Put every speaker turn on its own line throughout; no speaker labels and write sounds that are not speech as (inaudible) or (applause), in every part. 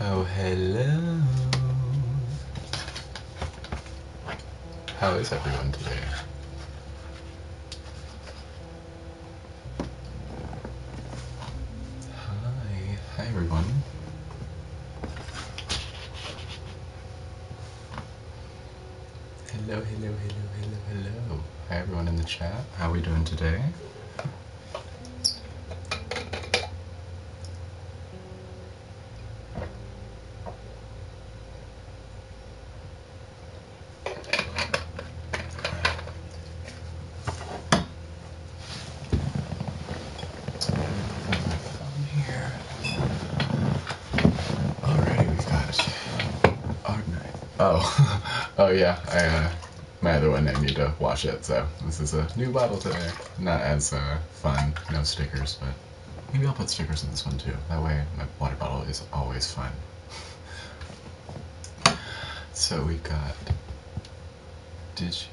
Oh, hello. How is everyone today? Hi. Hi, everyone. Hello, hello, hello, hello, hello. Hi, everyone in the chat. How are we doing today? phone here. Alrighty, we've got Argnite. Oh, oh yeah. I uh, my other one. I need to wash it. So this is a new bottle today. Not as uh, fun. No stickers, but maybe I'll put stickers in this one too. That way, my water bottle is always fun. (laughs) So we got. Did you?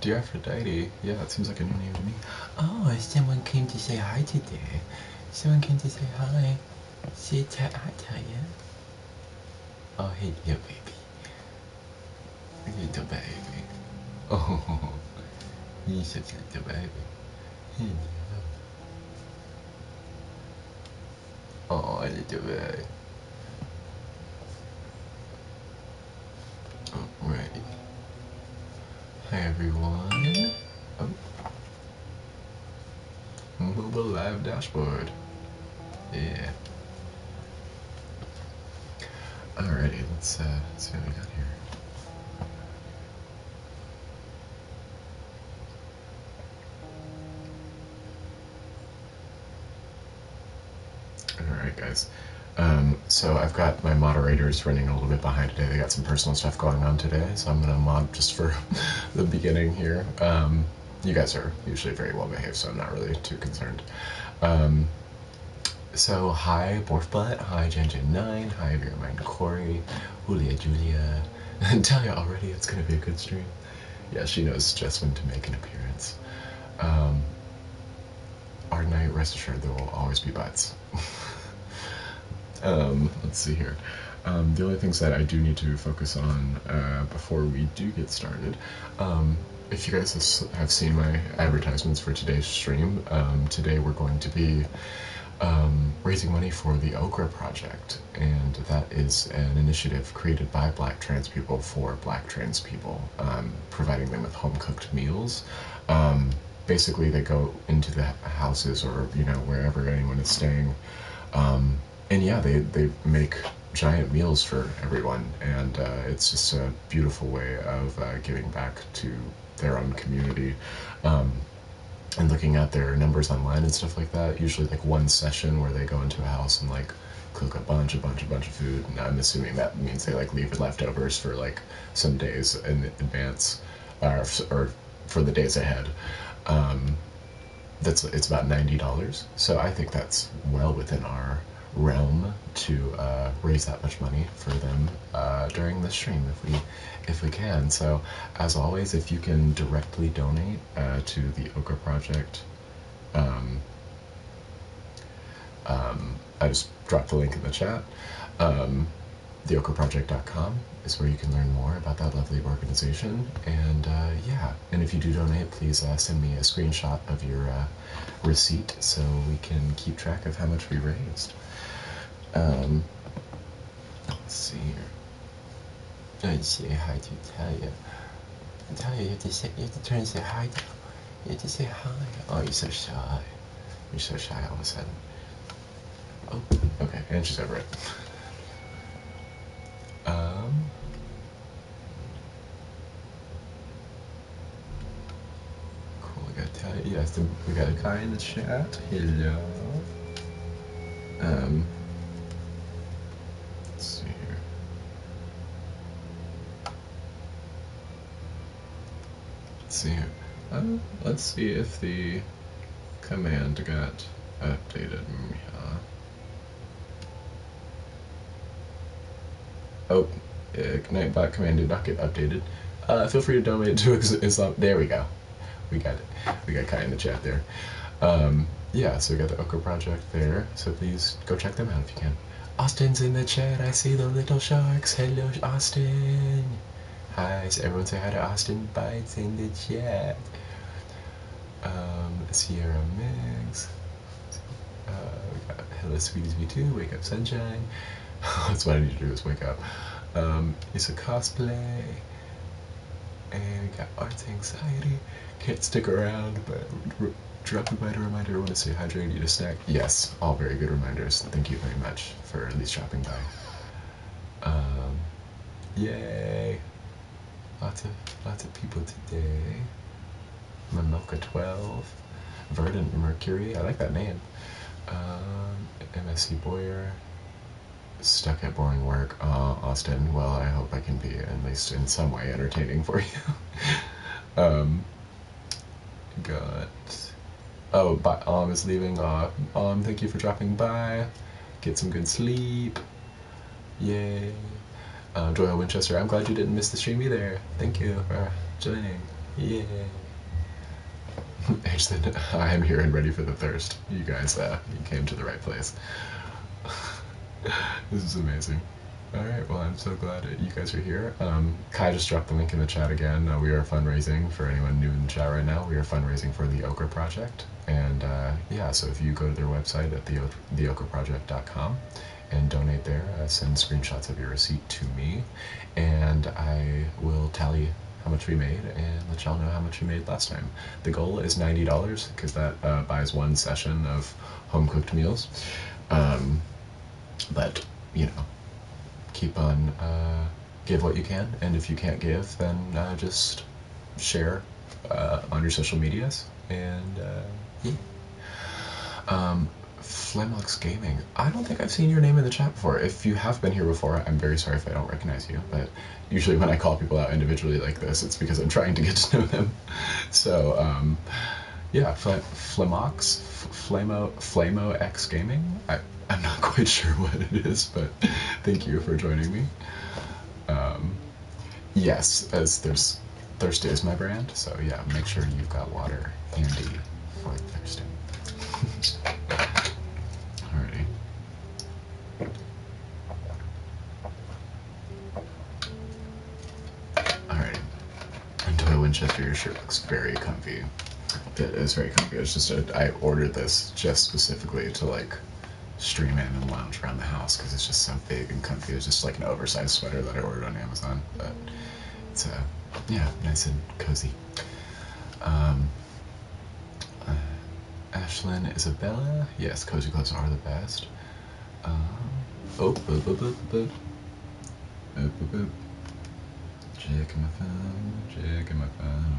Dear Aphrodite. Yeah, it seems like a new name to me. Oh, someone came to say hi today. Someone came to say hi. Say hi, Taya. Oh, hey, little baby. Little baby. Oh, he's such a little baby. Hello. Oh, little baby. So I've got my moderators running a little bit behind today. They got some personal stuff going on today, so I'm gonna mod just for (laughs) the beginning here. Um, you guys are usually very well behaved, so I'm not really too concerned. Um, so hi Borfbutt, hi JenJen9, hi Veermine Corey, Julia Julia, (laughs) Talia already, it's gonna be a good stream. Yeah, she knows just when to make an appearance. Um, our night, rest assured, there will always be butts. (laughs) um, let's see here. Um, the only things that I do need to focus on uh, before we do get started, um, if you guys have, seen my advertisements for today's stream, um, today we're going to be um, raising money for the Okra Project, and that is an initiative created by Black trans people for Black trans people, um, providing them with home cooked meals. Basically, they go into the houses or you know wherever anyone is staying, um, and yeah, they they make giant meals for everyone, and uh, it's just a beautiful way of uh, giving back to their own community. Um, and looking at their numbers online and stuff like that. Usually, like one session where they go into a house and like cook a bunch, a bunch, a bunch of food. And I'm assuming that means they like leave leftovers for like some days in advance, or, or for the days ahead. Um, that's it's about ninety dollars. So I think that's well within our realm to uh, raise that much money for them uh, during the stream if we if we can. So as always, if you can directly donate uh, to the Okra Project, um, um, I just dropped the link in the chat. Um, theokraproject.com is where you can learn more about that lovely organization. And uh, yeah, and if you do donate, please uh, send me a screenshot of your uh, receipt so we can keep track of how much we raised. Um, let's see here. I say hi to Talia. Talia, you have to say, you have to turn and say hi. To, you have to say hi. Oh, you're so shy. You're so shy all of a sudden. Oh, okay, and she's over it. Um. Cool, we got Talia. Yes, we got a guy in the chat. Hello. Um. Let's see here. Let's see here. Uh, let's see if the command got updated. Oh, uh, Nightbot command did not get updated. Uh, feel free to donate to Islam. There we go. We got it. We got Kai in the chat there. Um, yeah, so we got the Okra project there. So please go check them out if you can. Austin's in the chat. I see the little sharks. Hello, Austin. Hi. So everyone say hi to Austin Bites in the chat. Um, Sierra Mix. Uh, hello, Sweeties V2. Wake up, sunshine. (laughs) That's what I need to do is wake up. Um, it's a cosplay. And we got arts anxiety. Can't stick around, but dropping by to remind everyone to stay hydrated, eat a snack. Yes, all very good reminders. Thank you very much for at least dropping by. Um, yay! Lots of lots of people today. Mamoka 12, Verdant Mercury. I like that name. Um, MSC Boyer. Stuck at boring work. Uh, Austin. Well, I hope I can be at least in some way entertaining for (laughs) you. um, got Oh, but um is leaving. Uh, um, thank you for dropping by. Get some good sleep. Yay. Uh, Winchester, I'm glad you didn't miss the stream either. Thank you for joining. Yay. (laughs) Edgeton, I am here and ready for the thirst. You guys, uh, you came to the right place. (laughs) this is amazing. All right, well, I'm so glad you guys are here. Um, Kai just dropped the link in the chat again. Uh, we are fundraising for anyone new in the chat right now. We are fundraising for the Okra Project. And uh, yeah, so if you go to their website at the, theokraproject.com and donate there, uh, send screenshots of your receipt to me, and I will tally how much we made and let y'all know how much we made last time. The goal is $90 because that uh, buys one session of home cooked meals. Um, but, you know, keep on uh, give what you can, and if you can't give, then uh, just share uh, on your social medias. And yeah. Um, Gaming. I don't think I've seen your name in the chat before. If you have been here before, I'm very sorry if I don't recognize you. But usually when I call people out individually like this, it's because I'm trying to get to know them. (laughs) So um, yeah, Fle- Flemox, Flamo, Flamo X Gaming. I, I'm not (laughs) quite sure what it is, but thank you for joining me. Um, yes, as there's Thirst is my brand, so yeah, make sure you've got water handy for thirsting. Alrighty. Alrighty. And Toy Winchester, your shirt looks very comfy. It is very comfy. It's just a, I ordered this just specifically to like stream in and lounge around the house because it's just so big and comfy. It's just like an oversized sweater that I ordered on Amazon, but it's uh, yeah, nice and cozy. Um, Ashlyn Isabella, yes, cozy clothes are the best. Um, oh, boop, boop, boop, boop. Boop, boop, boop. Checking my phone, checking my phone.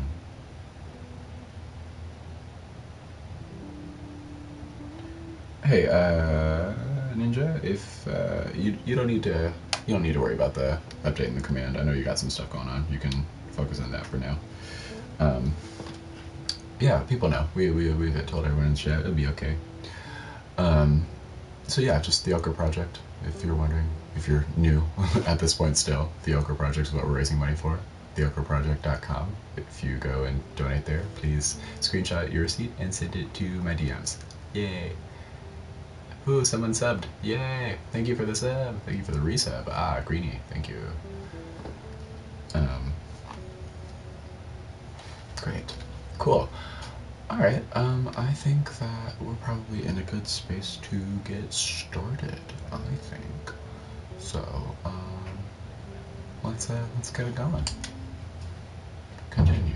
Hey, uh, Ninja, if uh, you you don't need to you don't need to worry about the updating the command. I know you got some stuff going on. You can focus on that for now. Um, yeah, people know. We we we told everyone in chat it'll be okay. Um, so yeah, just the Okra Project. If you're wondering, if you're new (laughs) at this point still, the Okra Project is what we're raising money for. TheOkraProject.com. If you go and donate there, please screenshot your receipt and send it to my DMs. Yay! Ooh, someone subbed. Yay! Thank you for the sub. Thank you for the resub. Ah, Greeny. Thank you. Um, great. Cool. Alright, um, I think that we're probably in a good space to get started, I think. So, um, let's, uh, let's get it going. Continue.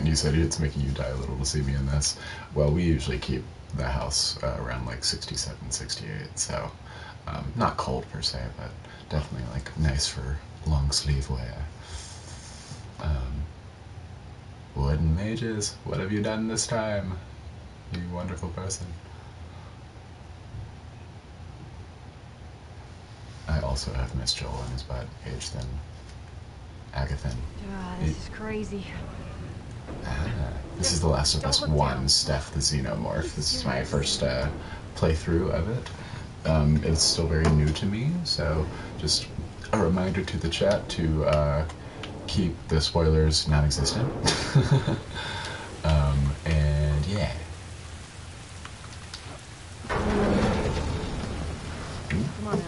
Shotgun, you said it's making you die a little to see me in this. Well, we usually keep the house uh, around like 67, 68, so um, not cold per se, but definitely like nice for long sleeve wear. Um, wooden mages, what have you done this time? You wonderful person. I also have Miss Joel and his bed, age than Agathan.
Uh, this it, is crazy.
Ah, this is The Last of Us 1, Steph the Xenomorph. This is my first uh, playthrough of it. Um, it's still very new to me, so just a reminder to the chat to uh, keep the spoilers non-existent. (laughs) um, and yeah.
Come on,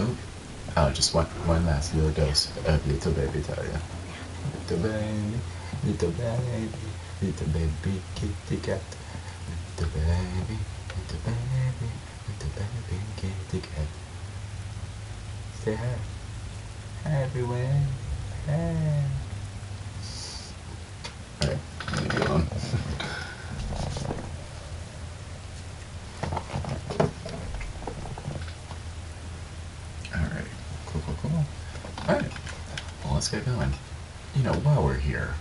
Oh, oh, just one, one last little dose of little baby Talia. Little baby, little baby, little baby kitty cat. Little baby, little baby, little baby kitty cat. Say hi. Hi everyone. Hi. Alright, leave you alone. Alright, cool, cool, cool. Alright, well, let's get going. You know, while we're here.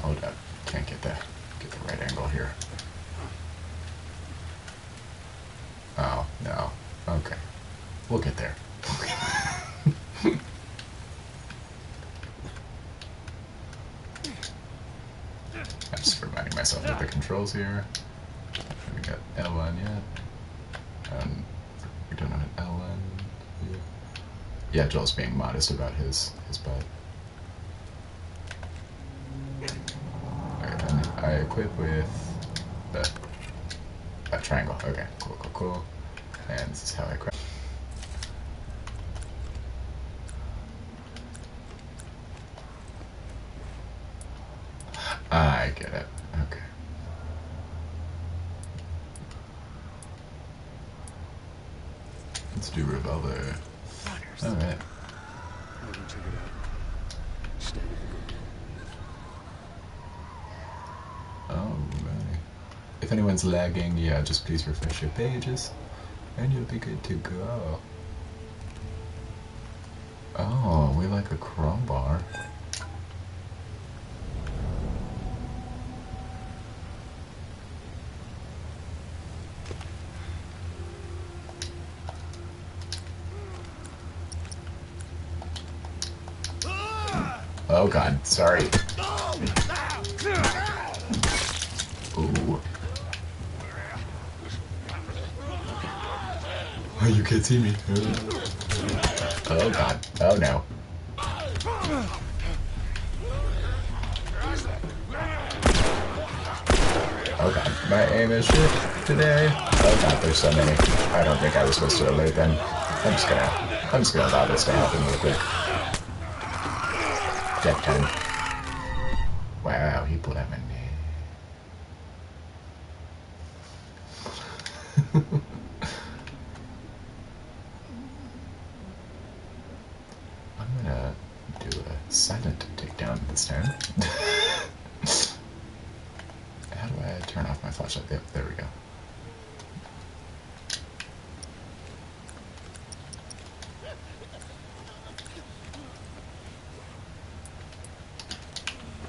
Hold up, can't get the, get the right angle here. Oh, no. Okay. We'll get there. I'm just reminding myself of the controls here. We got L1 yet. Um, we don't know what L1. Yeah. yeah, Joel's being modest about his his butt. Alright, I equip with the a triangle. Okay, cool, cool, cool. And this is how I craft. I get it. Okay. Let's do revolver. Alright.
Let me check it out. Stay oh, with the
Alright. If anyone's lagging, yeah, just please refresh your pages and you'll be good to go. Oh, we like a crowbar. Ah! Oh god, sorry. Ah! Can't see me. Oh god. Oh no. Oh god. My aim is shit today. Oh god, there's so many. I don't think I was supposed to alert them. I'm just gonna I'm just gonna allow this to happen real quick. Death time. Wow, he put him in there. I'm gonna do a silent takedown this time. How do I turn off my flashlight? There, there we go.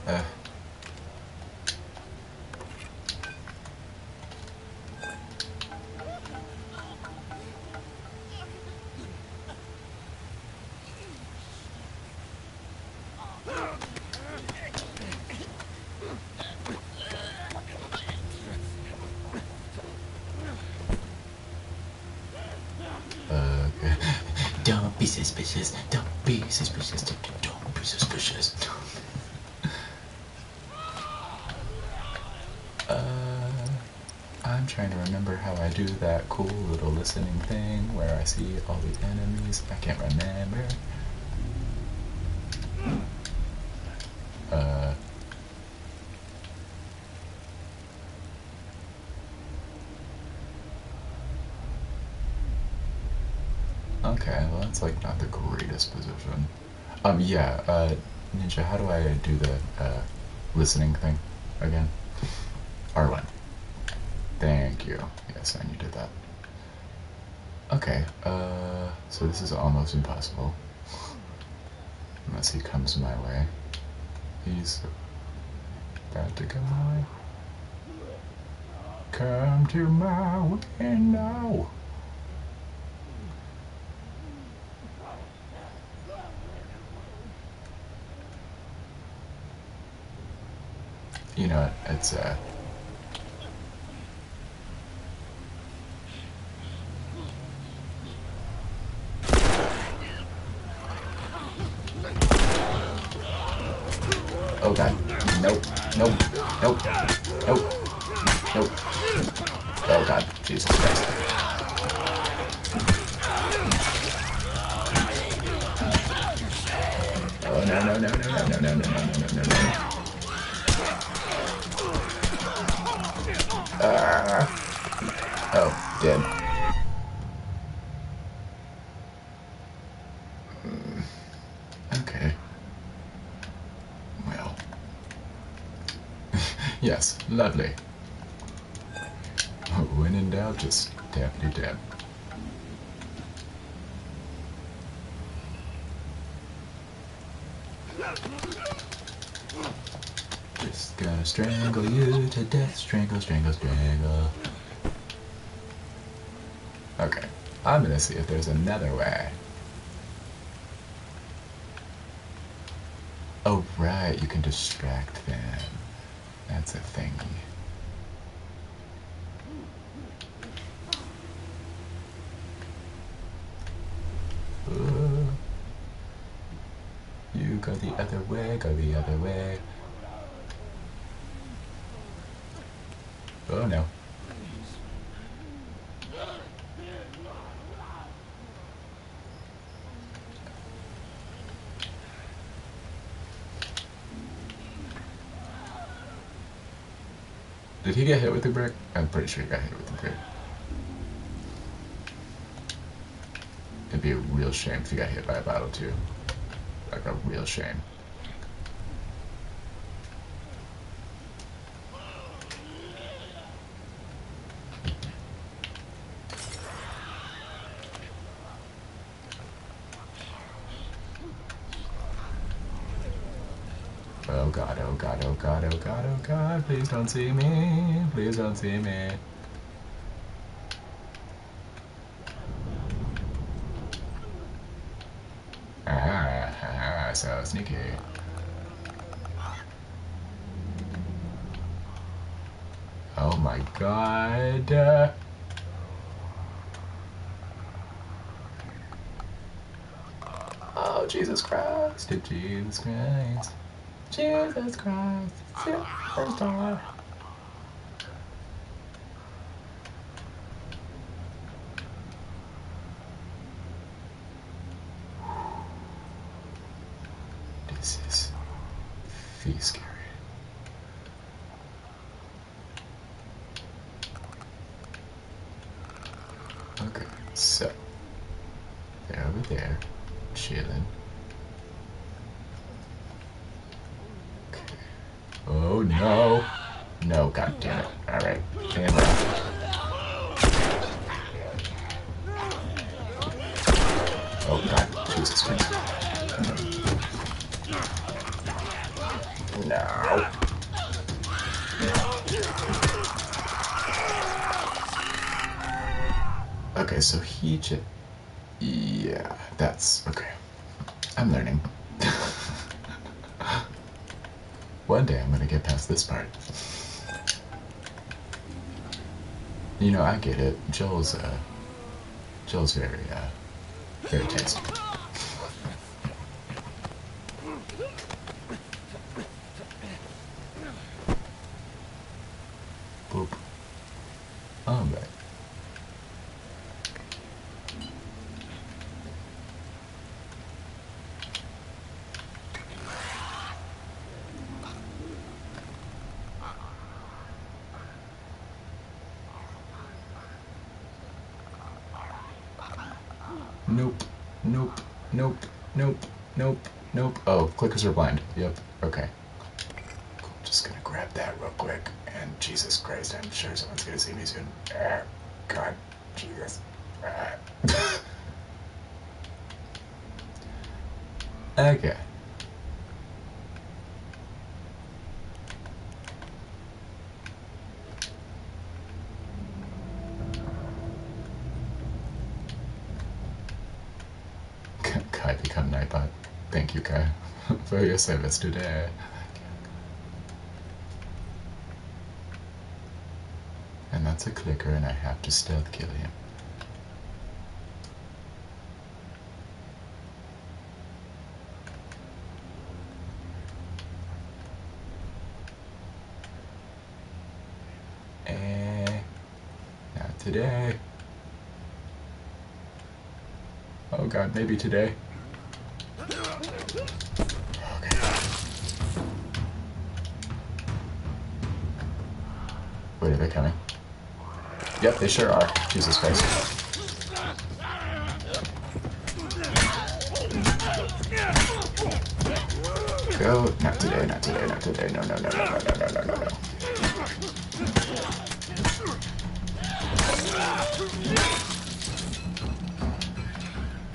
Uh. Okay. Don't be suspicious. Don't be suspicious. Don't, don't be suspicious. Uh, I'm trying to remember how I do that cool little listening thing where I see all the enemies. I can't remember. Uh. Okay, well that's like not the greatest position. Um, yeah, uh, Ninja, how do I do the, uh, listening thing again? R1. Thank you. Yes, I needed that. Okay, uh, so this is almost impossible. Unless he comes my way. He's about to come my way. Come to my window. You know, it's uh, strangle, strangle. Okay. I'm gonna see if there's another way. Oh, right. You can distract them. That's a thingy. Uh, you go the other way, go the other way. Oh no. Did he get hit with the brick? I'm pretty sure he got hit with the brick. It'd be a real shame if he got hit by a bottle too. Like a real shame. Oh god, oh god, oh god, oh god, please don't see me, please don't see me. Ah, ah, so sneaky. Oh my god. Uh, Oh, Jesus Christ. Jesus Christ. Jesus Christ. 好，等会。No. Okay, so he just. Yeah, that's. Okay. I'm learning. (laughs) One day I'm gonna get past this part. You know, I get it. Joel's, uh. Joel's very, uh. Very tasty. service today. And that's a clicker and I have to stealth kill him. And not today. Oh god, maybe today. Yep, they sure are. Jesus Christ. Go. Not today, not today, not today. No, no, no, no, no, no, no, no, no, no.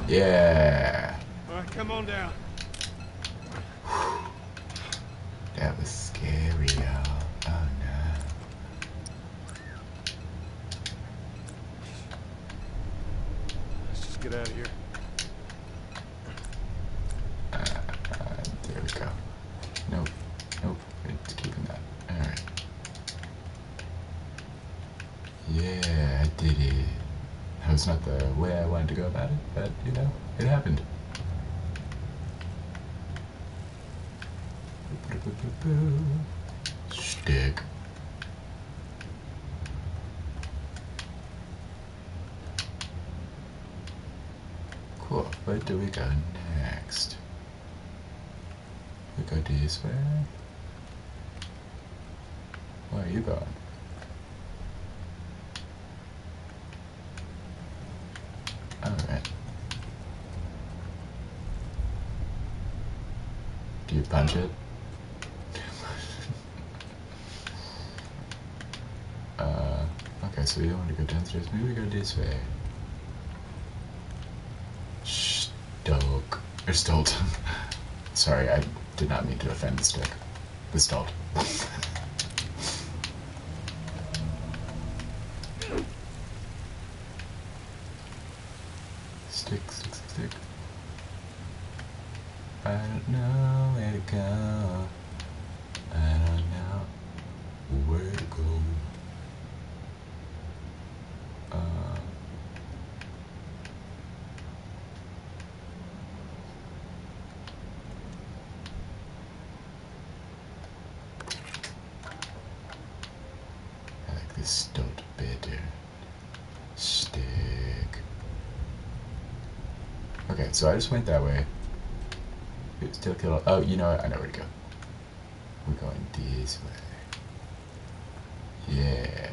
Yeah.
All right, come on down.
That was scary, y'all. Oh no.
Let's just get out of here.
Uh, there we go. Nope. Nope. It's keeping that. Alright. Yeah, I did it. That was not the way I wanted to go about it, but, you know, it happened. Stick. Cool. Where do we go next? We go this way. Where are you going? Alright. Do you punch it? (laughs) uh, okay, so you don't want to go downstairs. Maybe we go this way. Stoke. Or Stolton. Sorry, I did not mean to offend the stick. The Stolt. stick, stick, stick, stick. I don't know where to go. I don't know where to go. Uh, I like this stoat better. Stick. Okay, so I just went that way. It still kill. Oh, you know what? I know where to go. We're going this way. Yeah.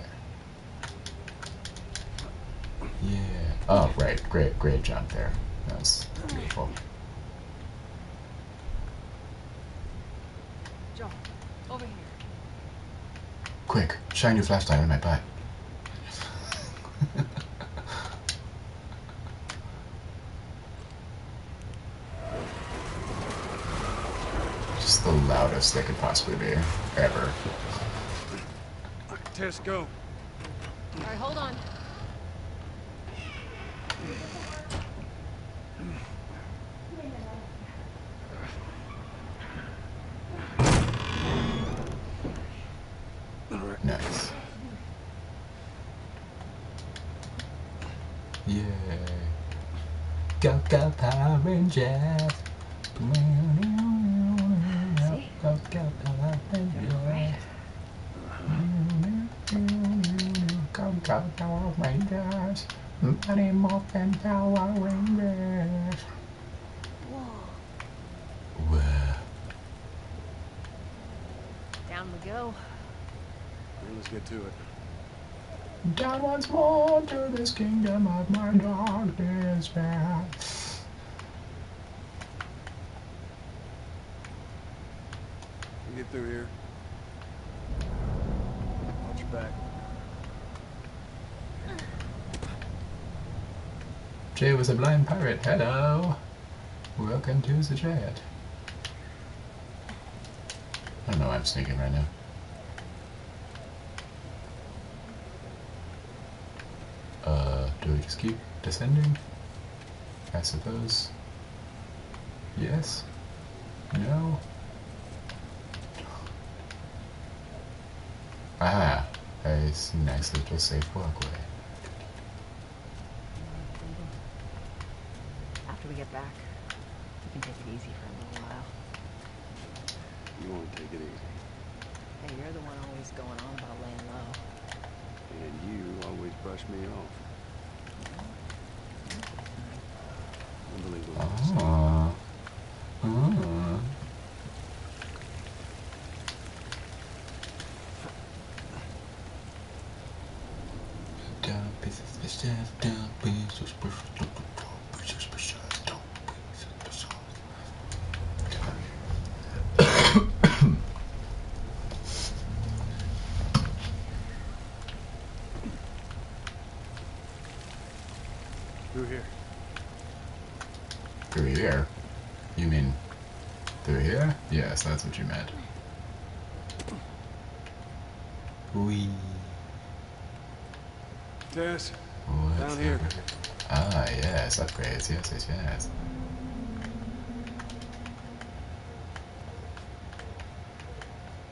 Yeah. Oh, right. Great, great jump there. That was beautiful.
Joel, over here.
Quick, shine your flashlight on my butt. Just loudest they could possibly be, ever.
All right, Tess, go.
All right, hold on.
All right.
Nice. Yeah. Go, go, Power Rangers.
See?
Go, go, Power Rangers. Go, go, Power Rangers. Mighty Morphin Power Rangers.
Whoa.
Whoa.
Down we go.
Well, let's get to it.
Down once more to this kingdom of my darkness past.
We get through here. Watch your back.
Jay was a blind pirate. Hello. Welcome to the chat. I don't know why I'm sneaking right now. Uh, do we just keep descending? I suppose. Yes? No? Ah, a nice little safe walkway.
After we get back, we can take it easy for a little while.
You want to take it easy.
Hey, you're the one always going on about laying low.
And you always brush brush me off. Unbelievable.
Aww. Aww. Don't be suspicious, don't be suspicious, don't be suspicious, don't be suspicious.
Through here.
Through here? You mean through here? Yes, that's what you meant.
Tess,
What's
down here.
Ah, yes, upgrades. Yes, yes, yes.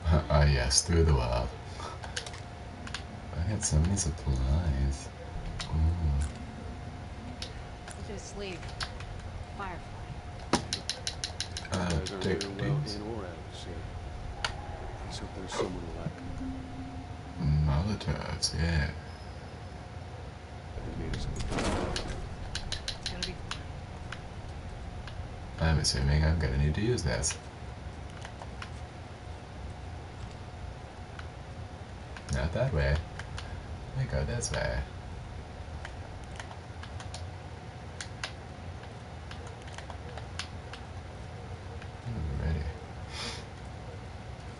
(laughs) ah, yes, through the wall. (laughs) I got so many supplies. Ooh.
Look at his sleeve. Firefly.
Uh,
Guys aren't
Dick
doing well
Dings.
in or Uh, out of shape. Let's hope there's someone like
Molotovs, yeah.
that made us
It's gonna be
I'm assuming I'm gonna need to use this. Not that way. We go this way. Alrighty.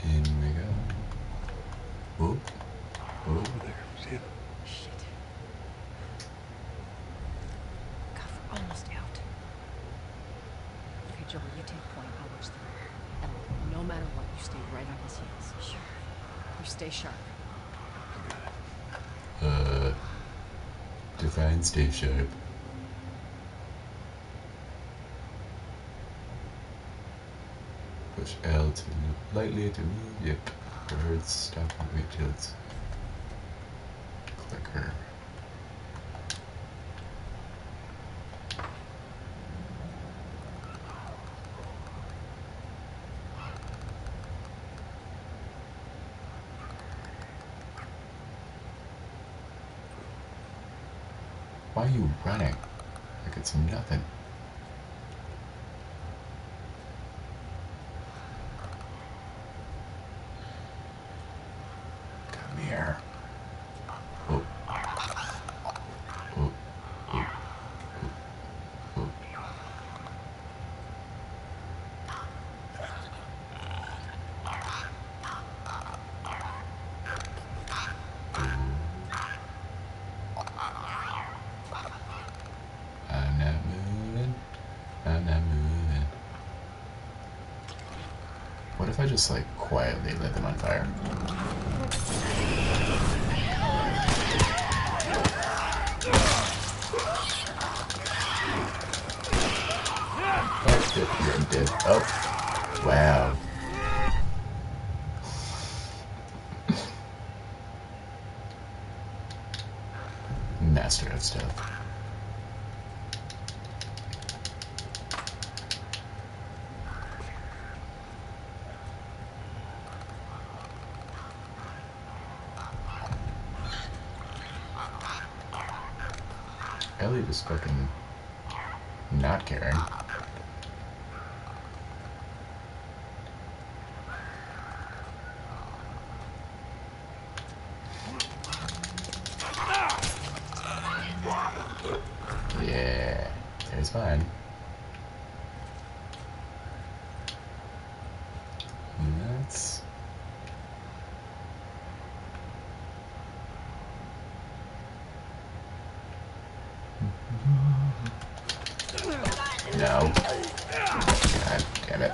In we go. Whoop. Whoop.
over there. See it?
Shit. God, we're almost out. Okay, Joel, you take point. I'll watch the And no matter what, you stay right on his heels. Sure. You stay sharp.
Uh. Stay sharp. Push L to lightly to move. Yep. Birds stop and wait till it's clicker. Why are you running? Like it's nothing. Come here. Oh. Oh. Oh. Oh. Oh. I'm not moving. I'm not moving. What if I just like quietly lit them on fire? Oh, shit, you're dead. Oh, wow. Master of stuff. Just fucking not caring. Yeah, there's mine. And that's no. God damn it.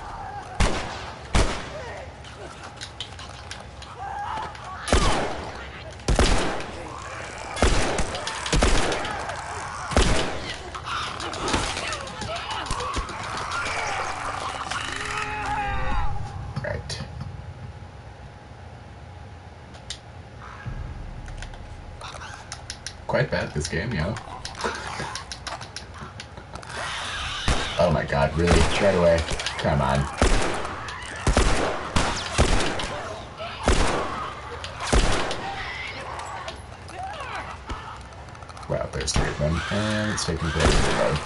Right. Quite bad at this game, yeah. Oh my god, really? Right away. Come on. Wow, there's three of them, and it's taking forever to reload.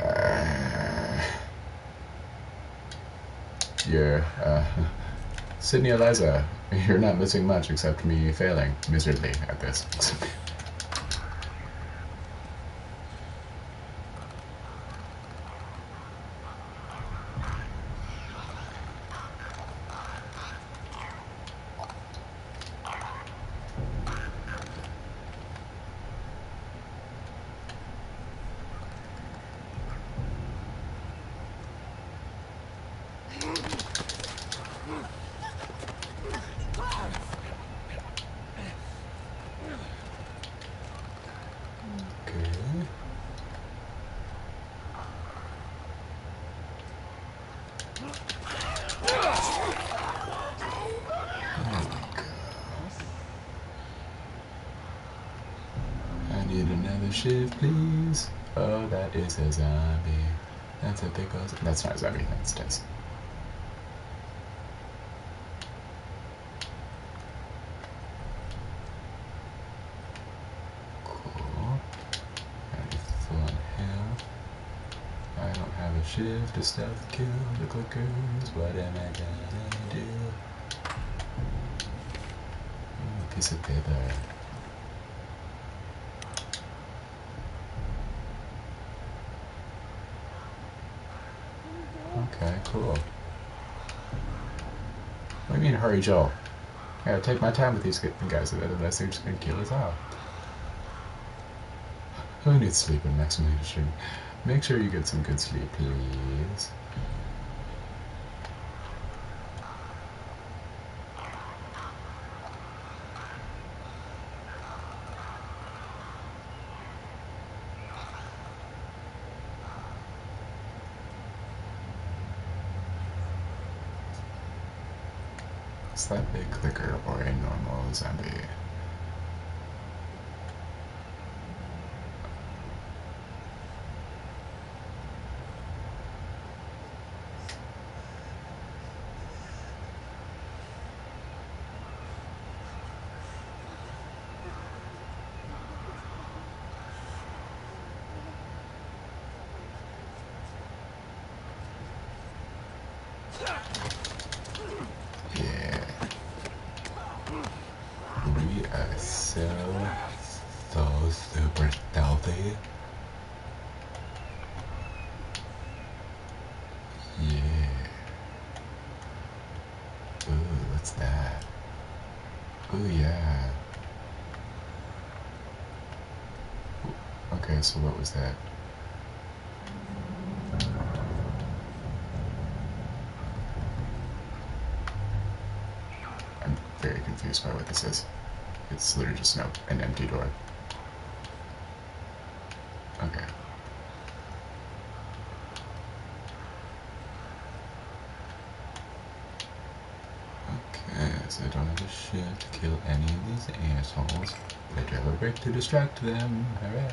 Uh, you're, uh, Sydney Eliza, (laughs) you're not missing much except me failing miserably at this. (laughs) Okay. I need another shiv, please. Oh, that is a zombie. That's a big a zombie. That's Tess. Cool. Already full on. I don't have a shiv to stealth kill the clickers. What am I gonna do? Ooh, piece of paper. Okay, cool. What do you mean, hurry, Joel? I gotta take my time with these gu- guys, otherwise they're just gonna kill us all. Who needs sleep in maximum stream? Make sure you get some good sleep, please. Is that big clicker or a normal zombie? Yeah. We are so, so super stealthy. Yeah. Ooh, what's that? Ooh, yeah. Okay, so what was that? I'm very confused by what this is. It's literally just no, an empty door. Okay. Okay, so I don't have a shiv to kill any of these assholes, but I do have a break to distract them. Hooray!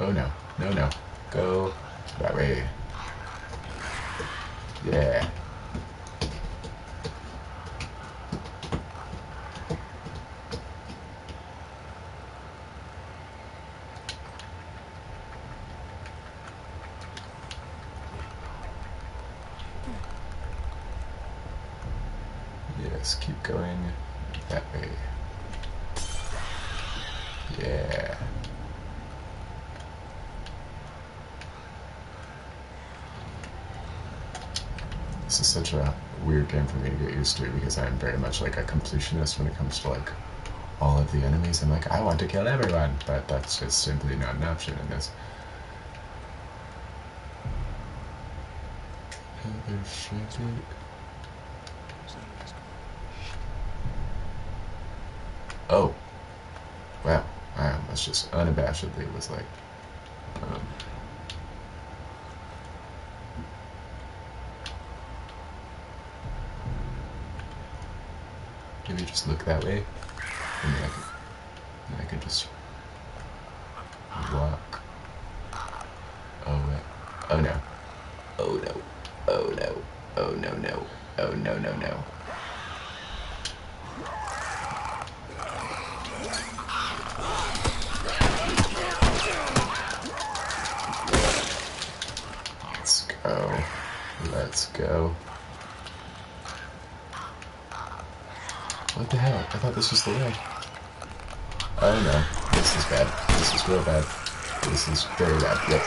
Oh no, no, no. Go that way. Yeah. Yes, keep going that way. Yeah. This is such a weird game for me to get used to because I'm very much like a completionist when it comes to like all of the enemies. I'm like, I want to kill everyone, but that's just simply not an option in this. Oh. Wow. I almost just unabashedly was like, look that way. And then I could, then I could just walk. Oh, wait. Oh no. Oh no. Oh no. Oh no no. Oh no no no. Let's go. Let's go. What the hell? I thought this was the way. Oh no. This is bad. This is real bad. This is very bad. Yep.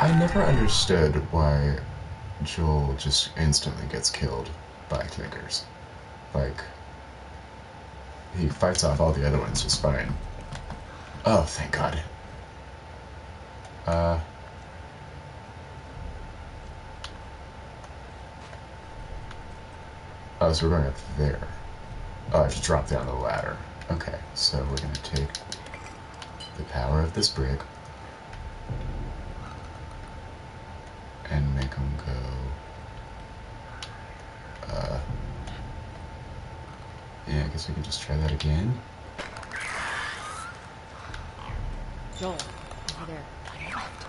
I never understood why Joel just instantly gets killed by clickers. Like, he fights off all the other ones just fine. Oh, thank God. Uh. Oh, so we're going up there. Oh, I have to drop down the ladder. Okay, so we're gonna take the power of this brick and make them go. Uh, yeah, I guess we can just try that again.
Joel, over there. On your left.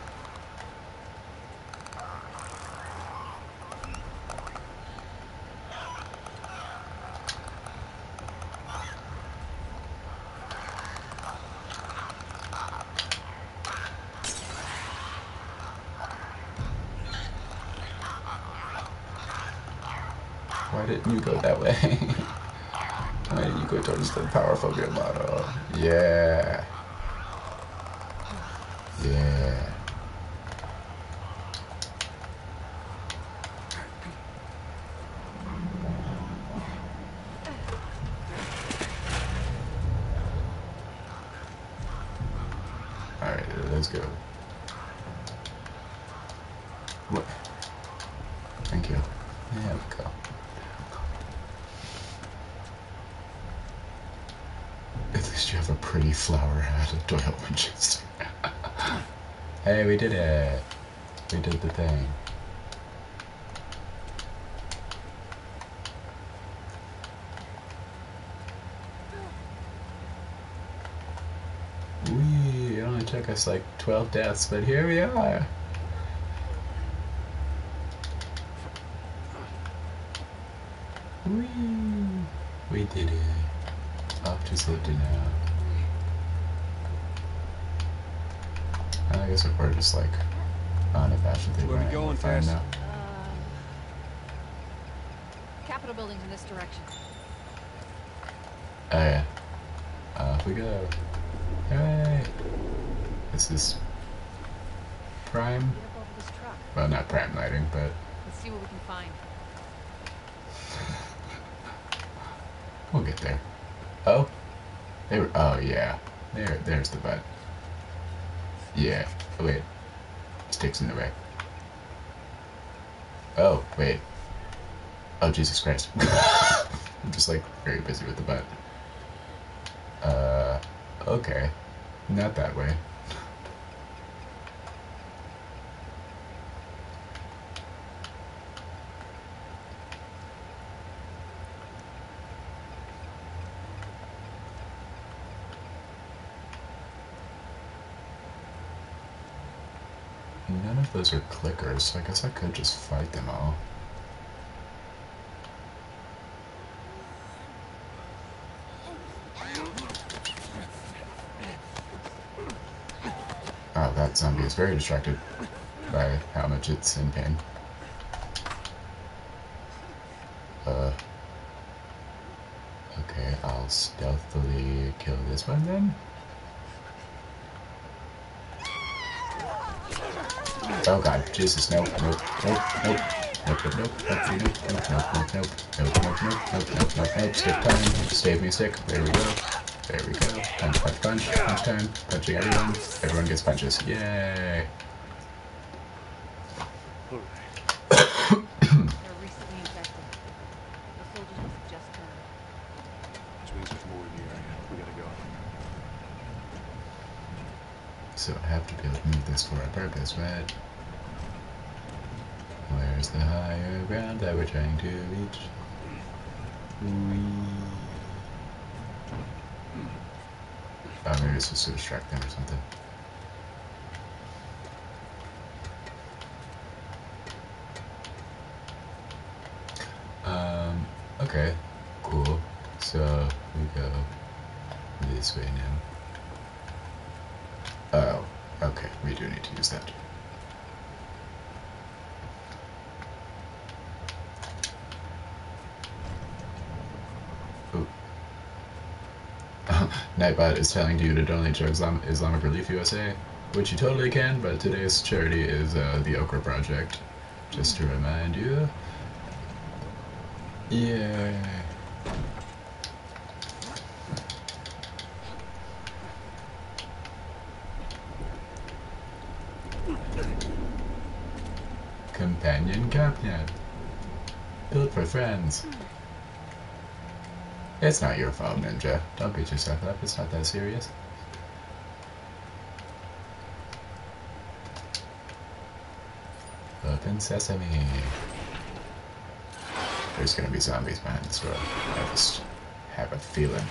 Why didn't you go that way? (laughs) quick towards the power phobia motto. Yeah. Doyle Winchester. hey, we did it. We did the thing. We it only took us like 12 deaths, but here we are. Whee! We did it. Off to safety now. I guess if we're just like unabashedly
Where we
running,
going,
we're fine
Tess?
now.
Um, Capitol building's in this direction.
Oh yeah. Uh, off we go. Hey! This is prime.
Get up over this truck.
Well, not prime lighting, but
Let's see what we can find. (laughs)
we'll get there. Oh, there. Oh yeah. There. There's the butt. Yeah. Oh, wait. Sticks in the way. Oh wait. Oh Jesus Christ. (laughs) I'm just like very busy with the butt. Uh. Okay. Not that way. None of those are clickers, so I guess I could just fight them all. Oh, that zombie is very distracted by how much it's in pain. Uh. Okay, I'll stealthily kill this one then. Oh god, Jesus, no, no, no, no, nope, nope, nope, nope, nope, nope, nope, nope, nope, nope, nope, nope, nope, nope, nope, nope, nope, nope, stick time, save me stick, there we go, there we go, punch, punch, punch, punch. Time, punching everyone, everyone gets punches, yay! distract them or something. Um, okay, cool. So we go this way now. Oh, okay, we do need to use that. Nightbot is telling you to donate to Islam Islamic Relief USA, which you totally can, but today's charity is uh, the Okra Project, just to remind you. Yeah. Companion Captain. Built for friends. It's not your fault, Ninja. Don't beat yourself up. It's not that serious. Open sesame. There's gonna be zombies behind this door. I just have a feeling.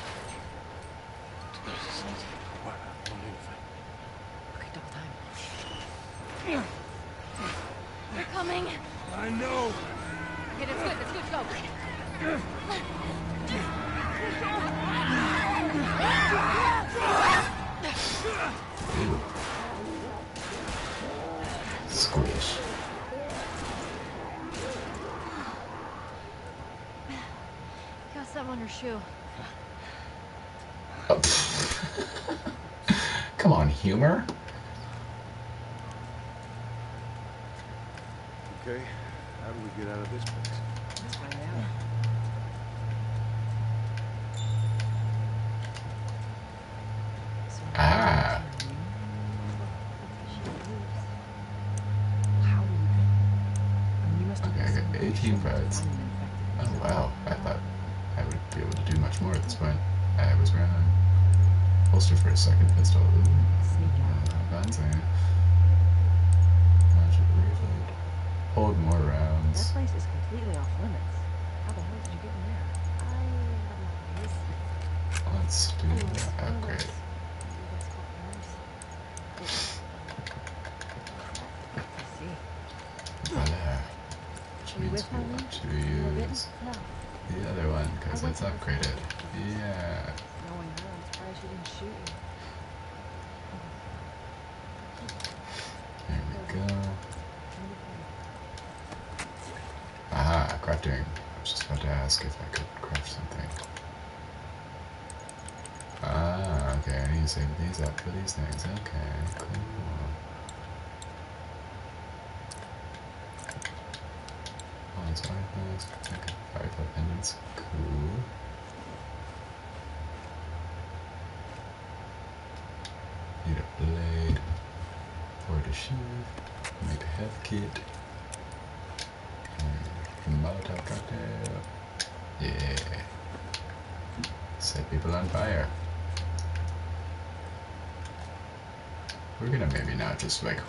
just like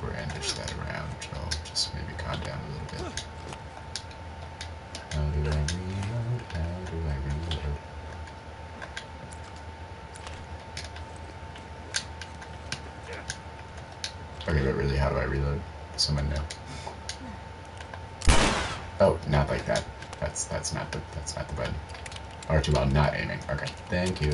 brandish that around, which will just maybe calm down a little bit. How do I reload? How do I reload? Okay, but really, how do I reload? Someone know. Oh, not like that. That's that's not the that's not the button. R2 while not aiming. Okay, thank you.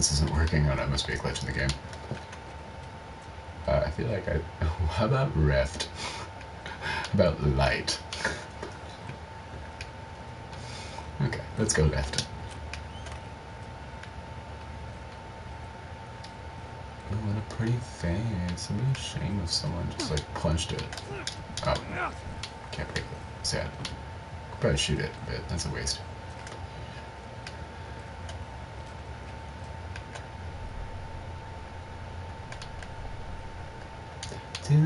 This isn't working. No, it must be a glitch in the game. Uh, I feel like I. (laughs) How about? (laughs) How about light? Okay, let's go left. Oh, what a pretty face. A shame if someone just like punched it. Oh, can't break it. Sad. Could probably shoot it, but that's a waste. Oh,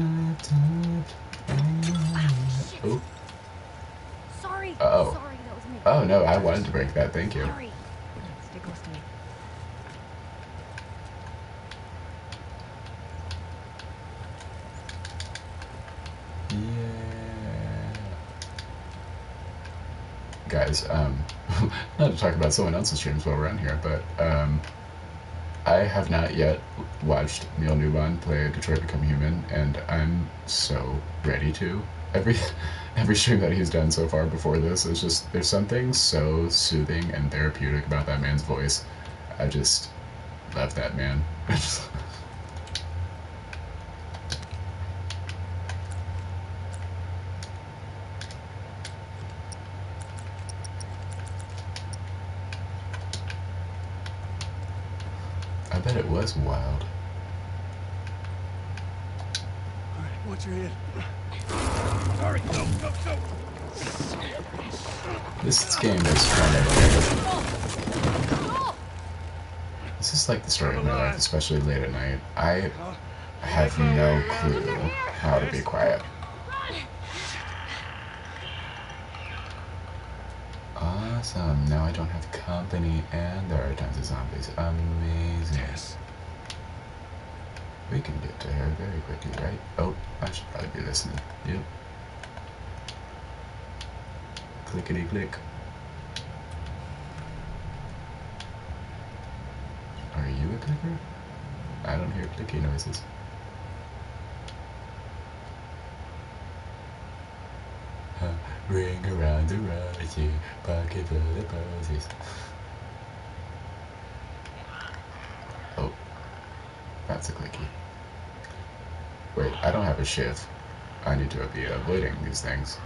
Sorry.
Uh-oh.
Sorry, that was me.
oh no, I wanted to break that. Thank you.
Sorry. Stay close to me.
Yeah. Guys, um, (laughs) not to talk about someone else's streams while we're on here, but um, I have not yet watched Neil Newbon play Detroit Become Human, and I'm so ready to. Every (laughs) every stream that he's done so far before this is just there's something so soothing and therapeutic about that man's voice. I just love that man. (laughs) I bet it was wild.
All right, watch your head. Sorry, go, go, go.
This game is kind of. This is like the story of my life, especially late at night. I have no clue how to be quiet. Awesome. Now I don't have company, and there are tons of zombies. Amazing.
Yes.
We can get to her very quickly, right? Oh, I should probably be listening. Yep. Clickety click. Are you a clicker? Hear clicky noises. Huh, Ring around the rosy, pocket full of posies. Oh, that's a clicky. Wait, I don't have a shiv. I need to be avoiding these things.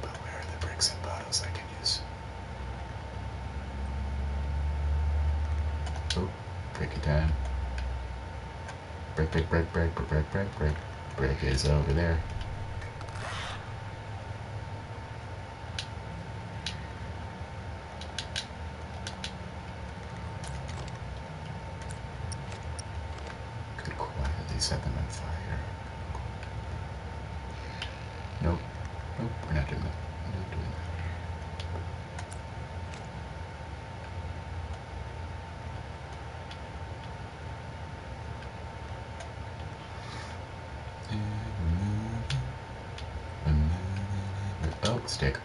But where are the bricks and bottles I can use? Oh, break it time. Break, break, break, break, break, break, break, is over there. Could quietly set them on fire. Nope. Nope, we're not doing that. We're not doing that. Oh, stick.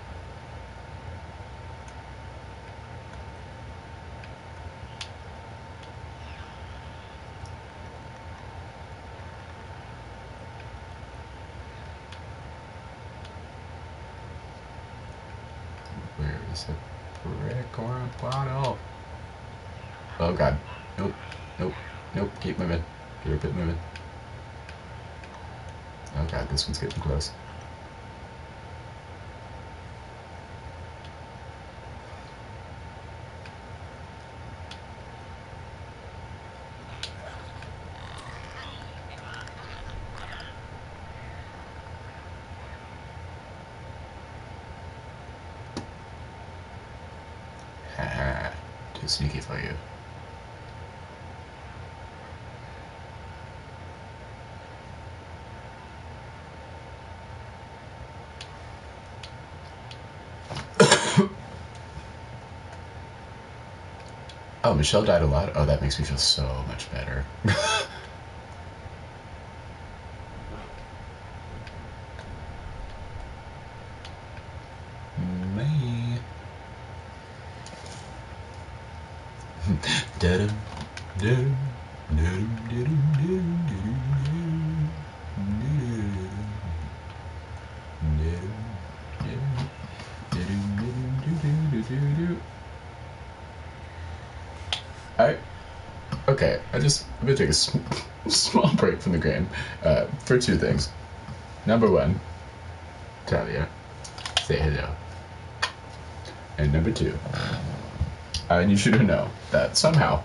Where is the brick or a bottle? Oh god. Nope. Nope. Nope. Keep moving. Keep it moving. Oh god, this one's getting close. Haha, too sneaky for you. Michelle died a lot? Oh, that makes me feel so much better. (laughs) okay. I just I'm gonna take a sm- small (laughs) break from the game uh, for two things. Number one, Talia, say hello. And number two, I need you to know that somehow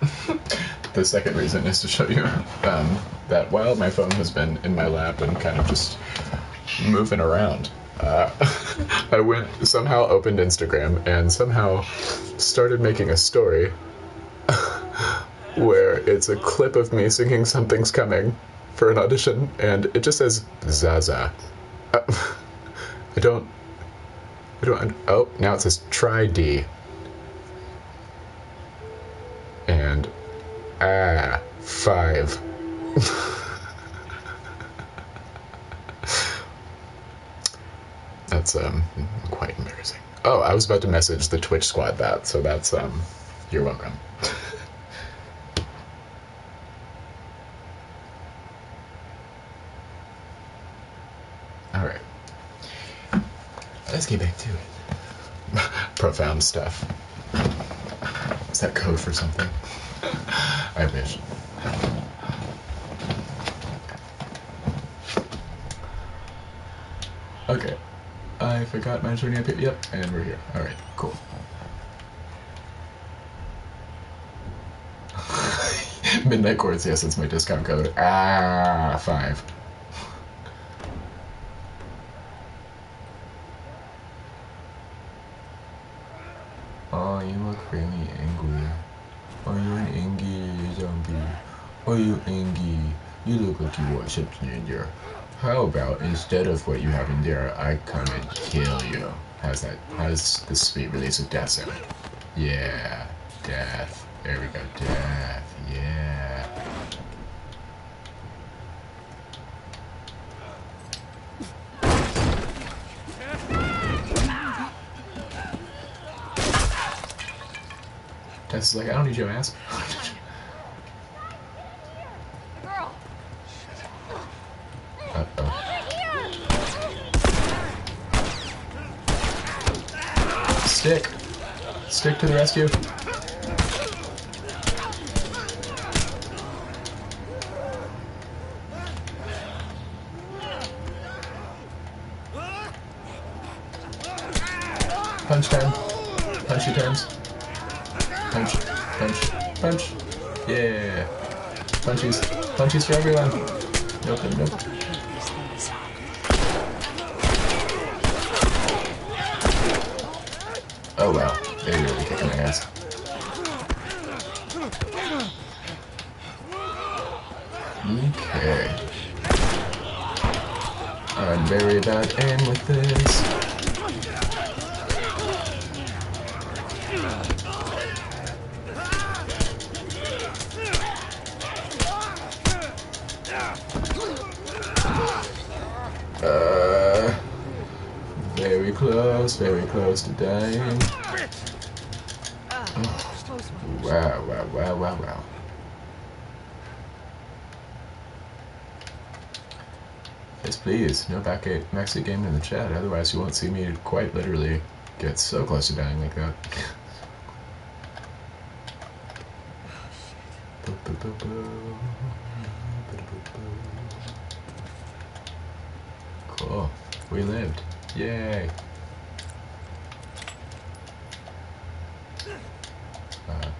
(laughs) the second reason is to show you um, that while my phone has been in my lap and kind of just moving around, uh, (laughs) I went somehow opened Instagram and somehow started making a story (laughs) where it's a clip of me singing "Something's Coming" for an audition, and it just says Zaza. Uh, (laughs) I don't. I don't. Oh, now it says try D. That's um quite embarrassing. Oh, I was about to message the Twitch squad that, so that's um you're welcome. (laughs) All right. Let's get back to it. (laughs) Profound stuff. Is that code for something? (laughs) I wish. Okay. I forgot my journey up. Yep, and we're here. Alright, cool. (laughs) Midnight Chords, yes, it's my discount code. Ah, five. Oh, you look really angry. Oh, you're an angry zombie. Oh, you angry. You look something in there. How about instead of what you have in there, I come and kill you? How's that? How's the sweet release of death sound? Yeah, death. There we go, death. Yeah. Death is like, I don't need your ass. (laughs)
The girl.
Uh oh. Stick! Stick to the rescue! Punch time. Punchy times. Punch, punch, punch. Yeah. Punchies. Punchies for everyone. Nope, nope, very close to dying. Wow, wow, wow, wow, wow. Yes, please. No back eight, backseat game in the chat. Otherwise, you won't see me quite literally get so close to dying like that. Cool. We lived. Yay. Uh,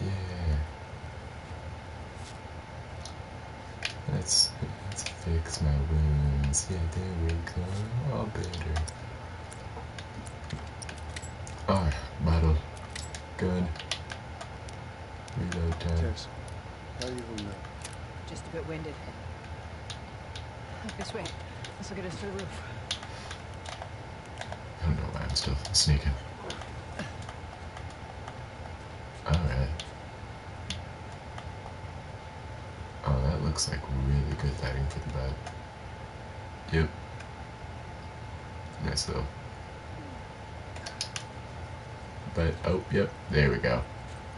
yeah. Let's, let's fix my wounds. Yeah, there we go. All better. Oh, bottle. Good. Reload time.
Tess, how are you holding up?
Just a bit winded. This way. This will get us to the roof.
I don't know why I'm still sneaking. Alright. Oh, that looks like really good lighting for the bed. Yep. Nice though. But, oh, yep, there we go.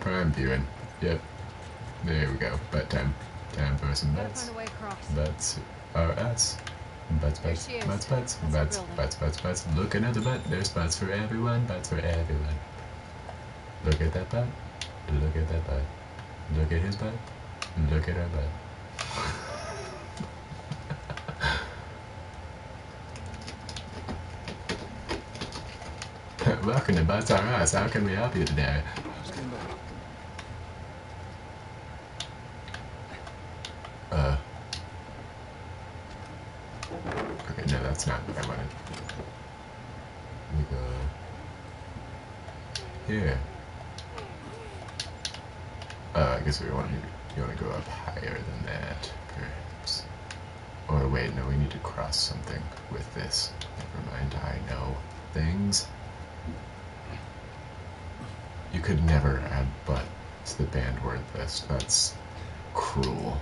Prime viewing. Yep. There we go. Bedtime. Time for some
Gotta
butts.
find a way across.
Butts are us. Butts,
There
butts,
she is.
butts, butts,
That's the
butts,
building.
butts, butts, butts. Look another butt. There's butts for everyone. Butts for everyone. Look at that butt. Look at that butt. Look at his butt. Look at our butt. Welcome to Butts Are Us. How can we help you today?
Stand back.
Uh. Okay, no, that's not what I wanted. Let me go here. Uh, I guess we want you. You want to go up higher than that, perhaps. Or wait, no, we need to cross something with this. Never mind, I know things. You could never add but to the band word list. That's cruel.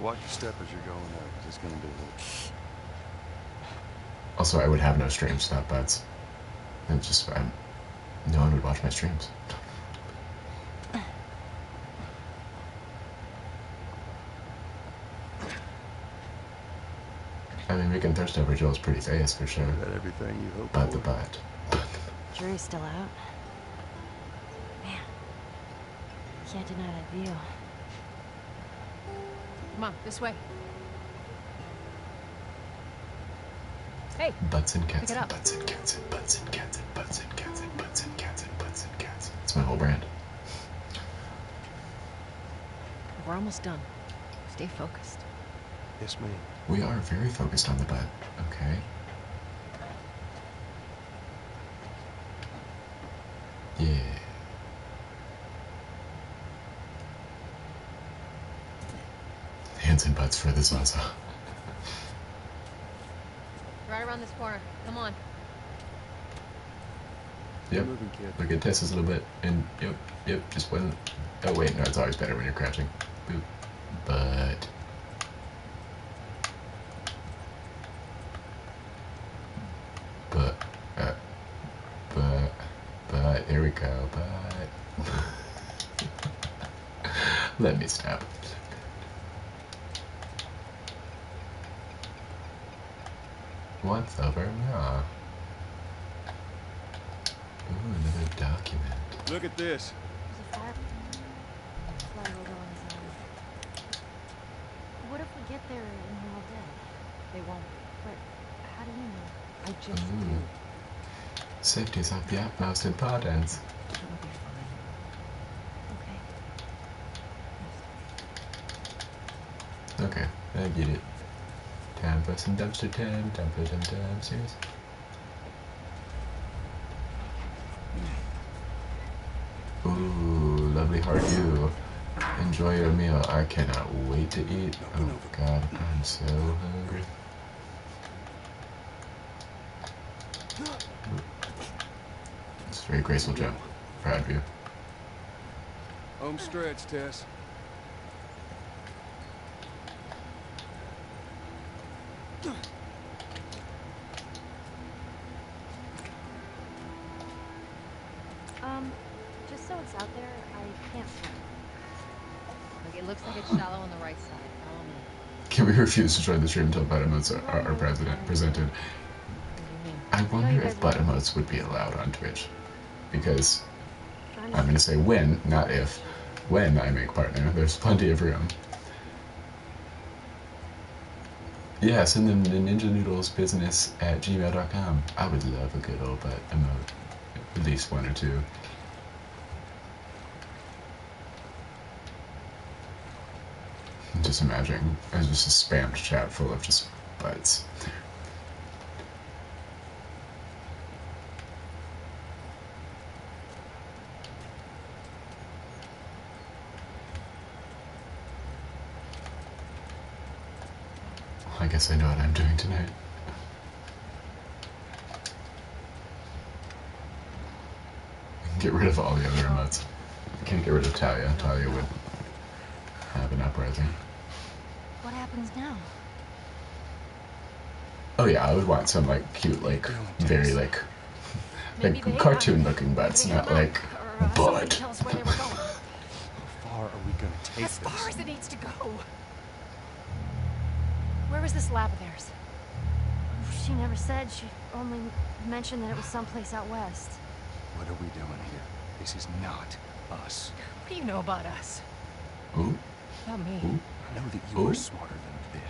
Watch your step as you're going up. 'cause It's gonna be a little.
Also, I would have no streams without buds. It just, I'm, no one would watch my streams. I mean, making thirst over Joel's pretty face for sure.
Is that everything you hope
But
for?
the butt.
Jury's still out. Man. Can't deny that view.
Come on, this way. Hey,
Butts and cats
Pick it
and
up.
butts and cats and butts and cats and butts and cats and butts and cats and butts and cats. It's my whole brand.
we're almost done. Stay focused.
Yes, ma'am.
We are very focused on the butt, okay? Yeah. Hands and butts for the Zaza.
Right around this corner. Come on.
Yep.
Moving, kid.
Look at Tessa's a little bit, and yep, yep, just one. Oh wait, no, it's always better when you're crouching. Boop. But. But, uh, but, but, there we go, but. (laughs) Let me stop. What's over now? Ooh, another document.
Look at this.
There's a fire. Fire logo on his arm. What if we get there and they're all dead?
They won't.
But how do you know?
I just
Ooh.
do.
Safety is of the utmost importance.
It'll be fine.
Okay.
Okay, I get it. Dumpster time, time for some dumpsters. Ooh, lovely heart you. Enjoy your meal. I cannot wait to eat. Oh god, I'm so hungry. It's a very graceful jump. Proud of you.
Home stretch, Tess.
Um, just it's out there, I can't swim.
Look, it looks like it's shallow on the right side. Follow me.
Can we refuse to join the stream until butt emotes are, are president presented?
What do you mean?
I wonder if butt
want-
would be allowed on Twitch. Because
I'm
I'm gonna say when, not if. When I make partner, there's plenty of room. Yeah, send them to Ninja Noodles Business at gmail.com. I would love a good old butt emote. At least one or two. Just imagine, it's just a spammed chat full of just butts. I guess I know what I'm doing tonight. Get rid of all the other emotes. I can't get rid of Talia. Talia would have an uprising.
What happens now?
Oh yeah, I would want some like cute, like very like like cartoon looking butts, not like
or, uh,
butt.
Tell us where they were going. (laughs)
far are we gonna take
As far
this?
as it needs to go.
Where was this lab of theirs? She never said. She only mentioned that it was someplace out west.
What are we doing here? This is not us.
What do you know about us?
Who?
About me.
ooh.
I know that you
Ooh.
are smarter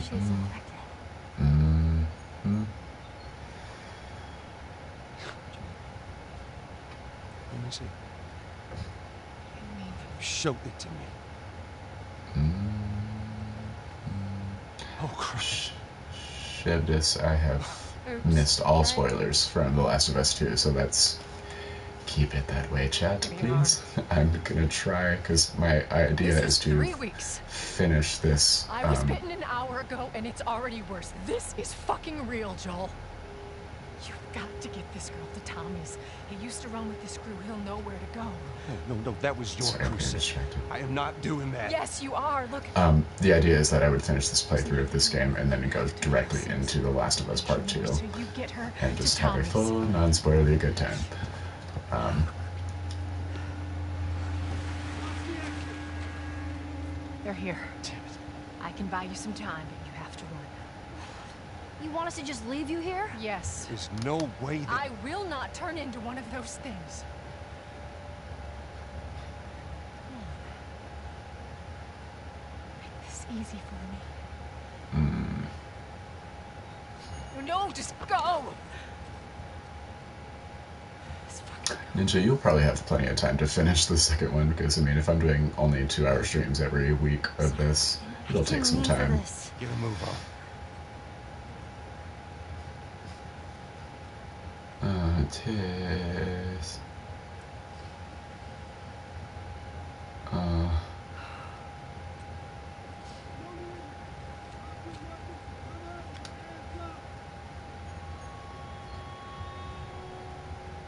She's infected.
Mm-hmm.
Let me see.
I mean,
Show it to me.
Mm-hmm.
Oh, crap.
Shebdis, I have
Oops.
missed all spoilers from The Last of Us 2, so let's keep it that way, chat,
Give me your
please. (laughs) I'm gonna try, because my idea
this
is
is
to
three weeks.
finish this.
I was
um,
bitten an hour ago, and it's already worse. This is fucking real, Joel. You've got to get this girl to Tommy's. He used to run with this crew. He'll know where to go.
No, no, that was your
Sorry, I'm
crusade. I am not doing that.
Yes, you are. Look.
Um, the idea is that I would finish this playthrough of this game and then go directly into The Last of Us Part 2
So you get her
and
to
just have a
Tommy's.
full, non-spoilery good time. Um,
They're here.
Damn it.
I can buy you some time, but you have to run.
You want us to just leave you here?
Yes.
There's no way that...
I will not turn into one of those things. Make this easy for me.
mm,
No, just go!
Ninja, you'll probably have plenty of time to finish the second one because I mean, if I'm doing only two-hour streams every week of this, it'll
What do you
take some time.
Get a move on.
Uh, Tess. Uh.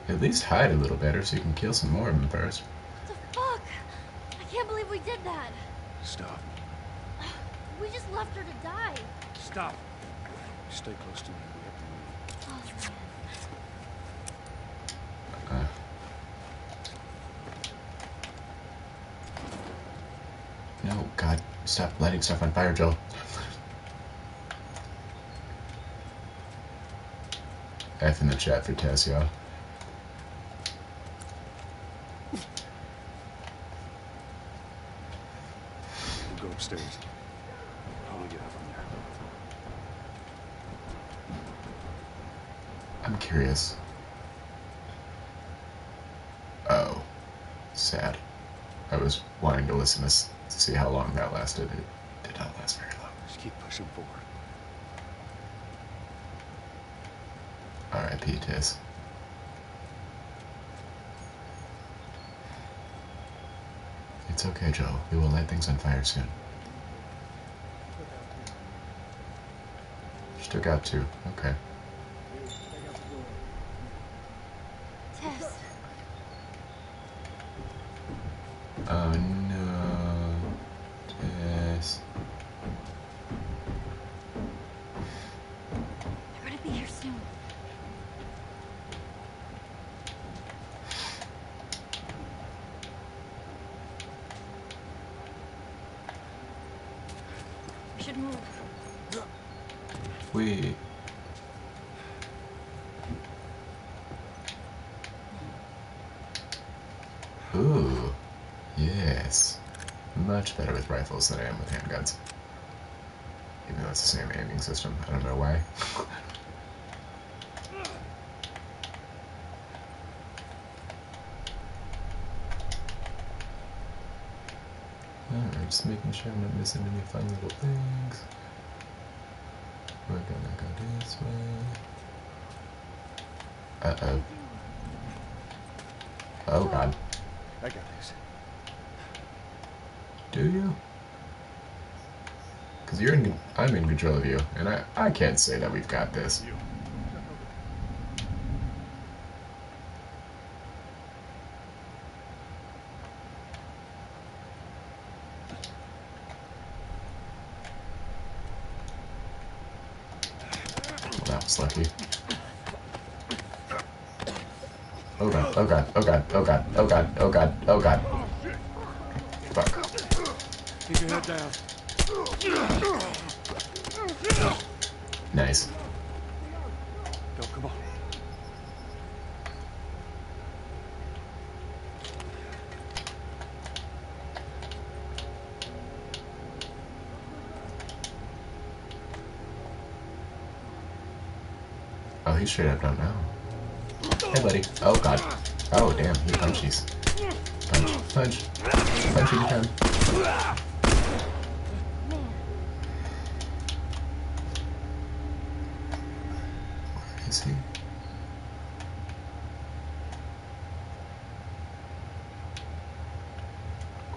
At least hide a little better so you can kill some more of them first.
What the fuck? I can't believe we did that.
Stop.
We just left her to die.
Stop. Stay close to me. We have to move.
Oh, man.
Uh. No, God, stop lighting stuff on fire, Joel. F in the chat for Tess, y'all.
We'll go upstairs. How do we get out from there?
I'm curious. Oh, sad. I was wanting to listen to, s- to see how long that lasted. It did not last very long.
Just keep pushing forward.
R.I.P. Tess. It's okay, Joe. We will soon. Still got two. Okay.
Tess.
Oh no. Tess.
They're gonna be here soon. We should move.
We. Ooh. Yes. Much better with rifles than I am with handguns. Even though it's the same aiming system. I don't know why. (laughs) Alright, just making sure I'm not missing any fun little things. We're gonna go this way. Uh oh. Oh god.
I got this.
Do you? Because you're in, I'm in control of you, and I, I can't say that we've got this. Well, that was lucky. Oh god, oh god, oh god, oh god, oh god, oh god, oh god. Fuck.
Keep your head down.
Nice.
Go, come on.
Oh, he straight up don't know. Hey, buddy. Oh, God. Oh, damn. He punches. Punch. Punch. Punch anytime.
Man,
Where is he?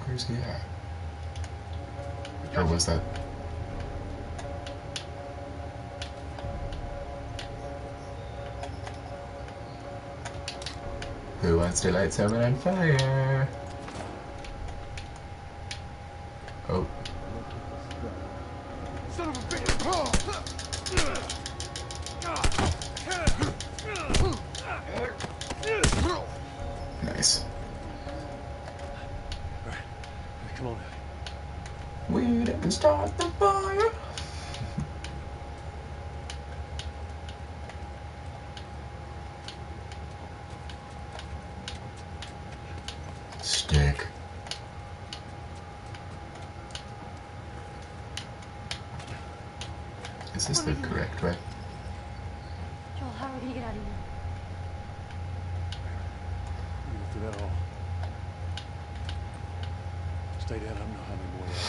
Where's he at? Or was that? Who wants to light someone on fire? Oh,
Son of a bitch!
nice.
Alright, come on.
We didn't start the fire. Stick. Is this the correct way?
Joel, how are we gonna get out of here?
You go through that hall. Stay down, I don't know how many more there are.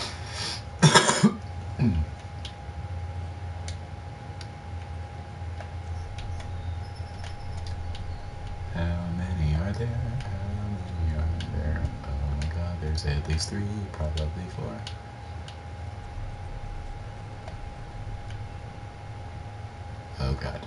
How many are there? How many are there? Oh my god, there's at least three, probably four. Oh god,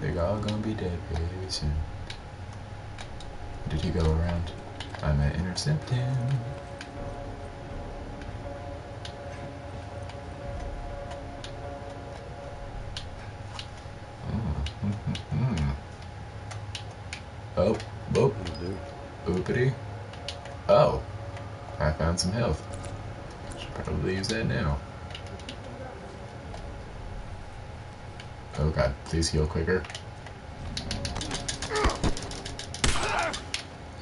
They're all gonna be dead very soon. Did he go around? I'm intercept mm. Oh, whoop,
That'll do.
oopity. Oh, I found some health. Should probably use that now. Oh god, please heal quicker.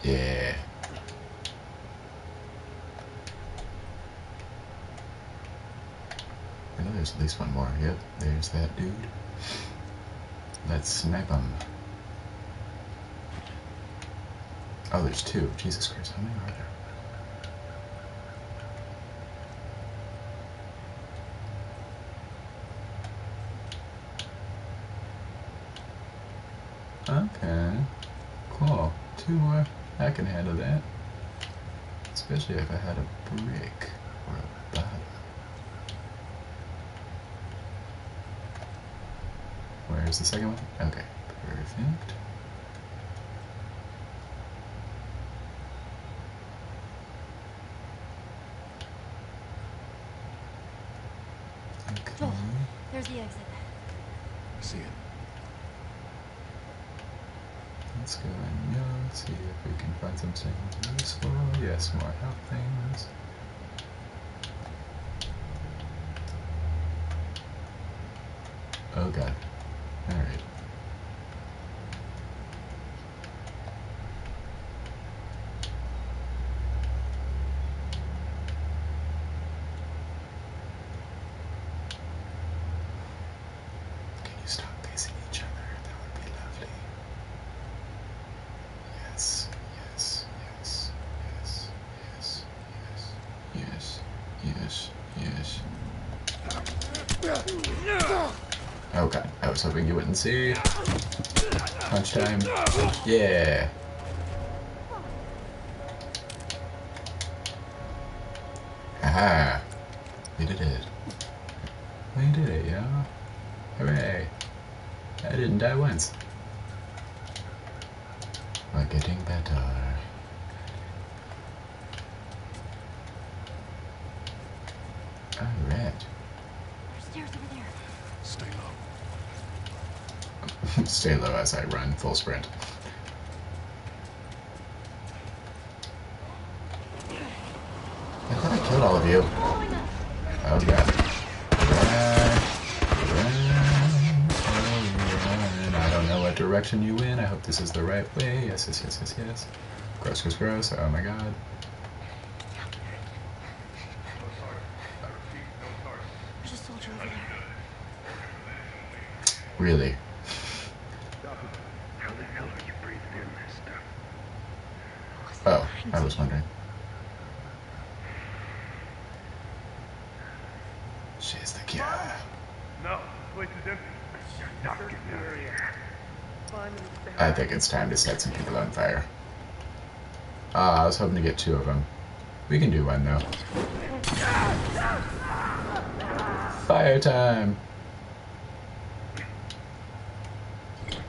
Yeah. I know there's at least one more. Yep, there's that dude. Let's snipe him. Oh, there's two. Jesus Christ, how many are there? Okay. Cool. Two more. I can handle that. Especially if I had a brick or a bottom. Where's the second one? Okay. Perfect. let's go and young, see if we can find something useful. Oh, yes, more health things. Oh god. Alright. See. Punch time. Yeah. Aha. We did it. We did it, yeah. Hooray. I didn't die once. We're getting better. Alright.
There's stairs over there.
Stay low.
Stay low as I run full sprint. I thought I killed all of you. Oh god. I don't know what direction you went. I hope this is the right way. Yes, yes, yes, yes, yes. Gross, gross, gross. Oh my god.
There's a soldier over there.
Really?
How the hell are you breathing in this stuff?
Oh, I was wondering. She's the cure.
No, place is empty. Stop getting out of here.
I think it's time to set some people on fire. Ah, I was hoping to get two of them. We can do one though. Fire time!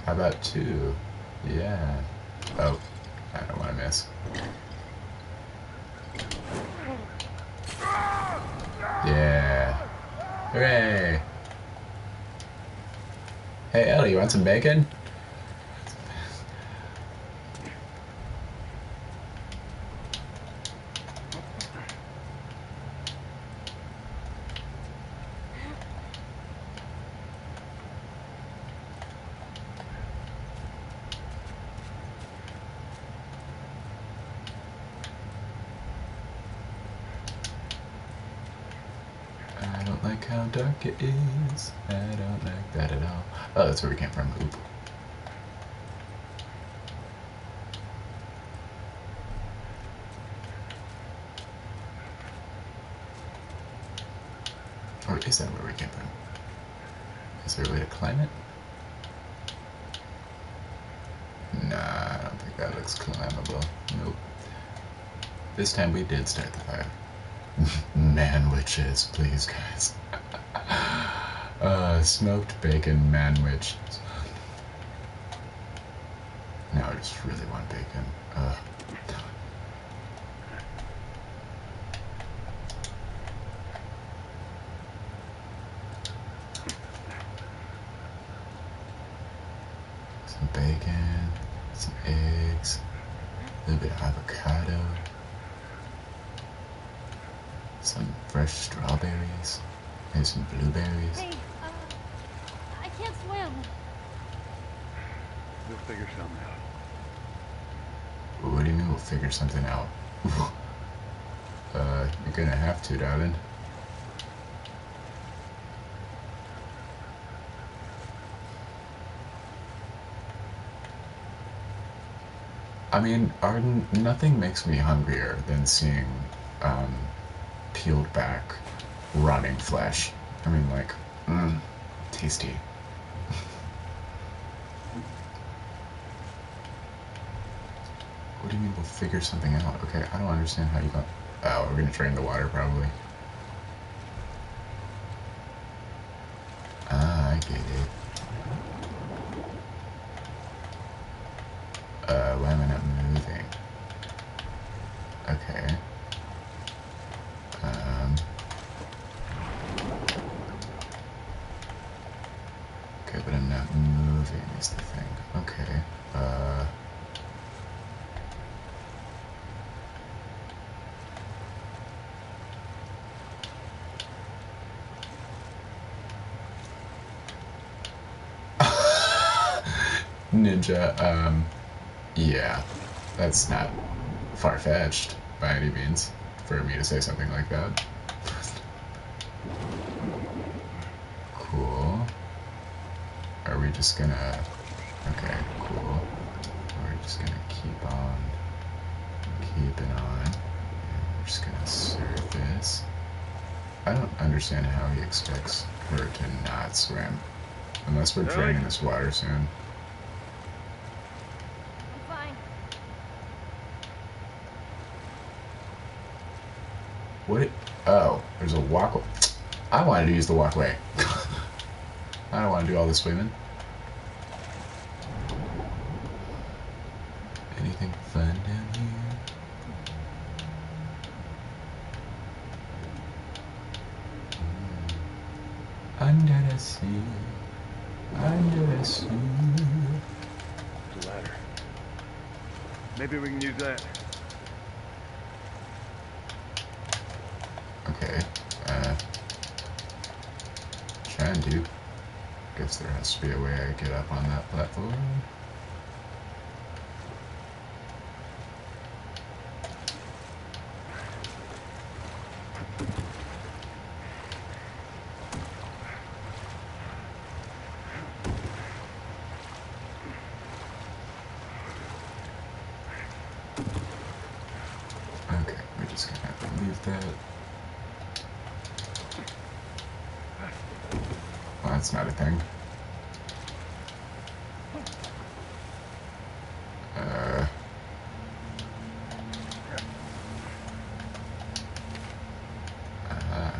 How about two? Yeah. Oh, I don't want to miss. Yeah. Hooray! Hey Ellie, you want some bacon? I don't like how dark it is. I don't like that at all. Oh, that's where we came from. Oop. Or is that where we came from? Is there a way to climb it? Nah, I don't think that looks climbable. Nope. This time we did start the fire. (laughs) manwiches, please, guys. Uh, smoked bacon manwich. Now I just really want bacon. Uh, some bacon, some eggs, a little bit of avocado some fresh strawberries, and some blueberries.
Hey, uh, I can't swim.
We'll figure something out.
What do you mean we'll figure something out? uh, you're gonna have darling. I mean, Arden, nothing makes me hungrier than seeing um, peeled back, rotting flesh. I mean, like, mmm, tasty. (laughs) what do you mean we'll figure something out? Okay, I don't understand how you got. We're gonna drain the water probably. Ah, I get it. Uh, why am I not moving? Okay. Um. Okay, but I'm not moving is the thing. Okay. Uh. Ninja. Um, yeah, that's not far fetched by any means for me to say something like that. cool. Are we just gonna? Okay, cool. We're just gonna keep on keeping on. And we're just gonna surface. I don't understand how he expects her to not swim. Unless we're draining this water soon.
I'm fine.
What? Oh, there's a walkway. I wanted to use the walkway. (laughs) I don't want to do all this swimming. Anything fun down here? Mm. Under the sea, under the sea.
The ladder. Maybe we can use that.
Okay. Uh, trying to. Guess there has to be a way I get up on that platform. Okay, we're just gonna have to leave that. That's not a thing. Uh. Uh.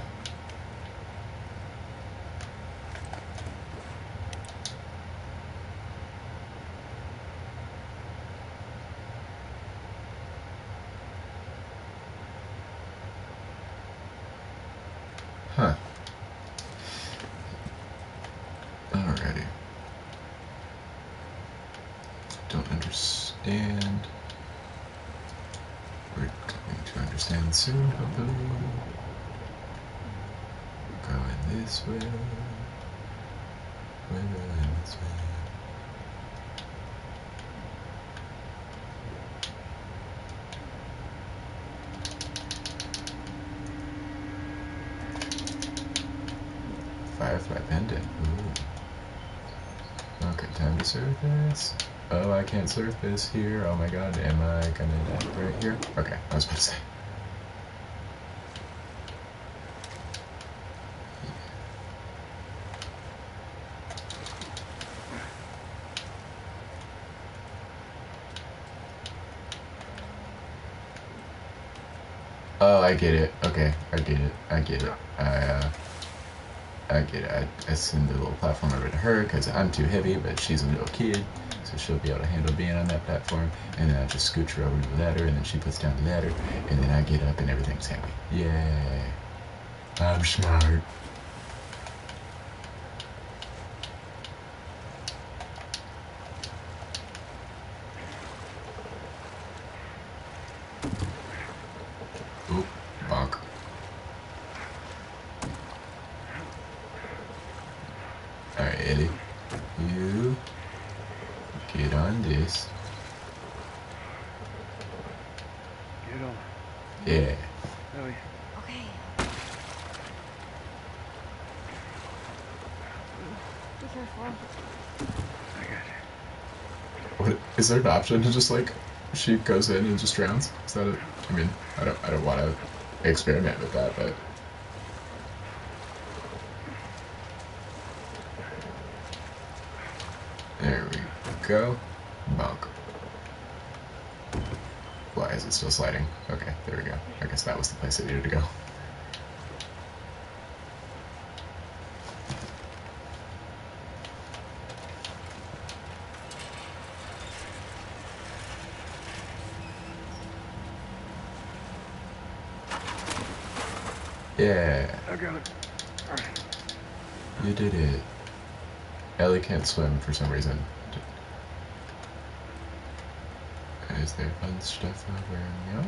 Huh. Alrighty. Don't understand. We're going to understand soon, hopefully. Going this way. We're going this way. Firefly pendant. Ooh. Okay, time to surface. Oh, I can't surface here. Oh my god, am I gonna die right here? Okay, I was about to say. Oh, I get it. Okay, I get it. I get it. I, uh, I get it. I, I send the little platform over to her because I'm too heavy, but she's a little kid, so she'll be able to handle being on that platform. And then I just scooch her over to the ladder, and then she puts down the ladder, and then I get up, and everything's happy. Yay! I'm smart. Oop, bonk. Alright, Eddie. You get on this.
Get on.
Yeah.
Ellie,
Okay. Be careful.
I got you.
What is there an option to just like she goes in and just drowns? Is that it? I mean, I don't I don't want to experiment with that, but there we go. Bonk. Why is it still sliding? Okay, there we go. I guess that was the place it needed to go. You did it. Ellie can't swim for some reason. Is there fun stuff over here?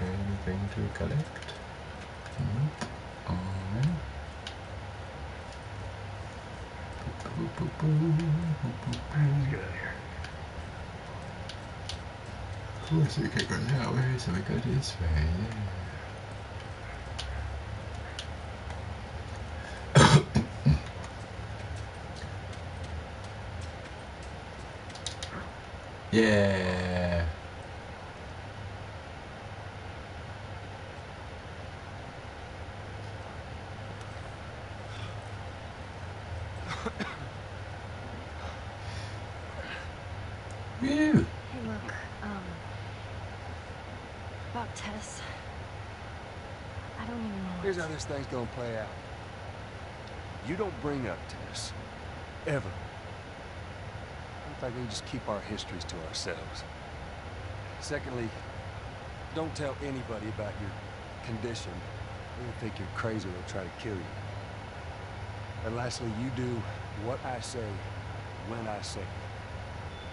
Anything to collect? Nope. Alright.
Let's get out of here.
Of course we could go that way, so we go this way. Yeah. Yeah. (coughs) Woo.
Hey, look, um, about Tess. I don't even know.
Here's how this thing's gonna play out. You don't bring up Tess. Ever. In fact, we just keep our histories to ourselves. Secondly, don't tell anybody about your condition. They'll think you're crazy or they'll try to kill you. And lastly, you do what I say when I say it.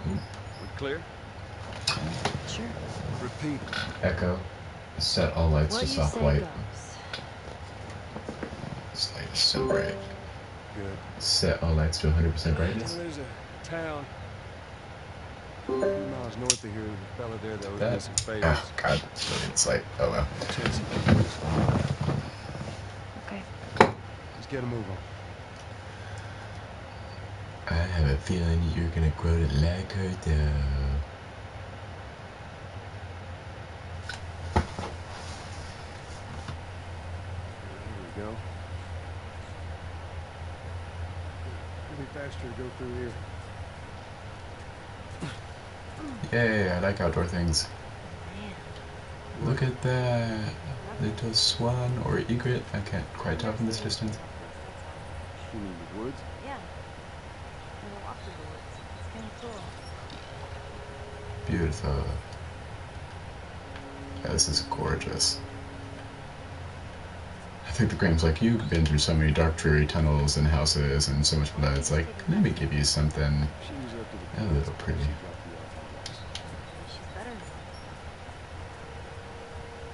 We're clear?
Sure.
Repeat.
Echo. Set all lights
What
to
you
soft
say
white.
goes.
This light is so bright.
Good.
Set all lights to 100% brightness.
There's a town a few miles north of here. There's a fella there that owes me
That.
some favors.
Oh, God. It's like, oh well.
Chance he can do.
Okay.
Let's get a move on.
I have a feeling you're gonna grow to like her though.
Here we go. It'll be faster to go through here.
Yay, I like outdoor things. Look at that. Little swan or egret. I can't quite tell from this distance.
You mean the woods?
Yeah. And a through the woods. It's kind of cool.
Beautiful. Yeah, this is gorgeous. I think the game's like, you've been through so many dark, dreary tunnels and houses and so much blood. It's like, let me give you something
She was up to the
a little pretty.
She dropped you off on us.
She's better now.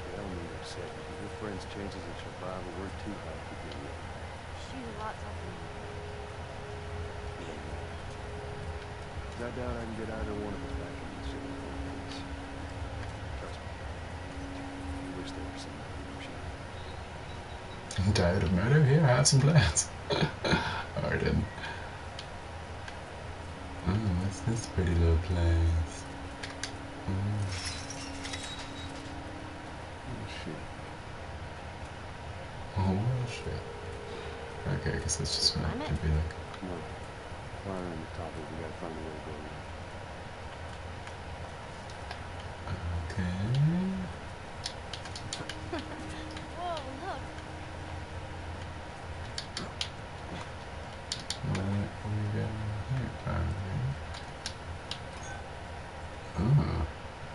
I don't mean to upset you, but your friend's chances of survival weren't too high to begin with.
She's a lot tougher than me.
I doubt I can get either one of us back in the city in one piece. Trust me. I wish there was some option.
Tired of Here, have some plans. Arden. Oh, what's this pretty little place? Oh,
Oh, shit.
oh shit. Okay, I guess that's just meant
I'm
to
in.
be like.
Come on. Fire on the top of it. We gotta find a way to go.
Okay.
Whoa, look.
What are we doing here? Alright.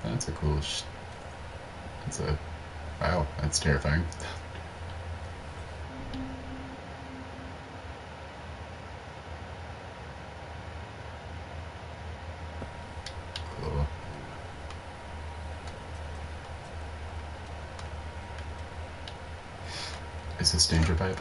Oh, Sh- that's a. Wow, that's terrifying. cool. Is this danger pipe?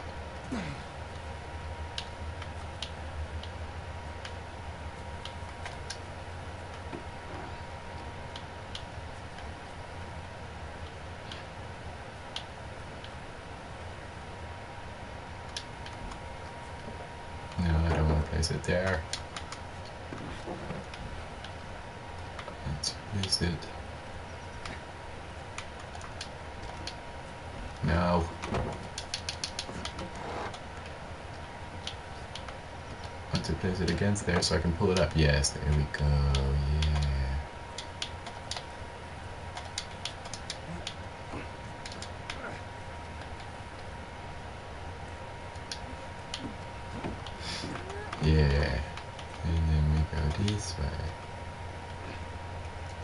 No, I it there. Let's place it. No. Want to place it against there so I can pull it up. Yes, there we go. Yeah. And then we go this way.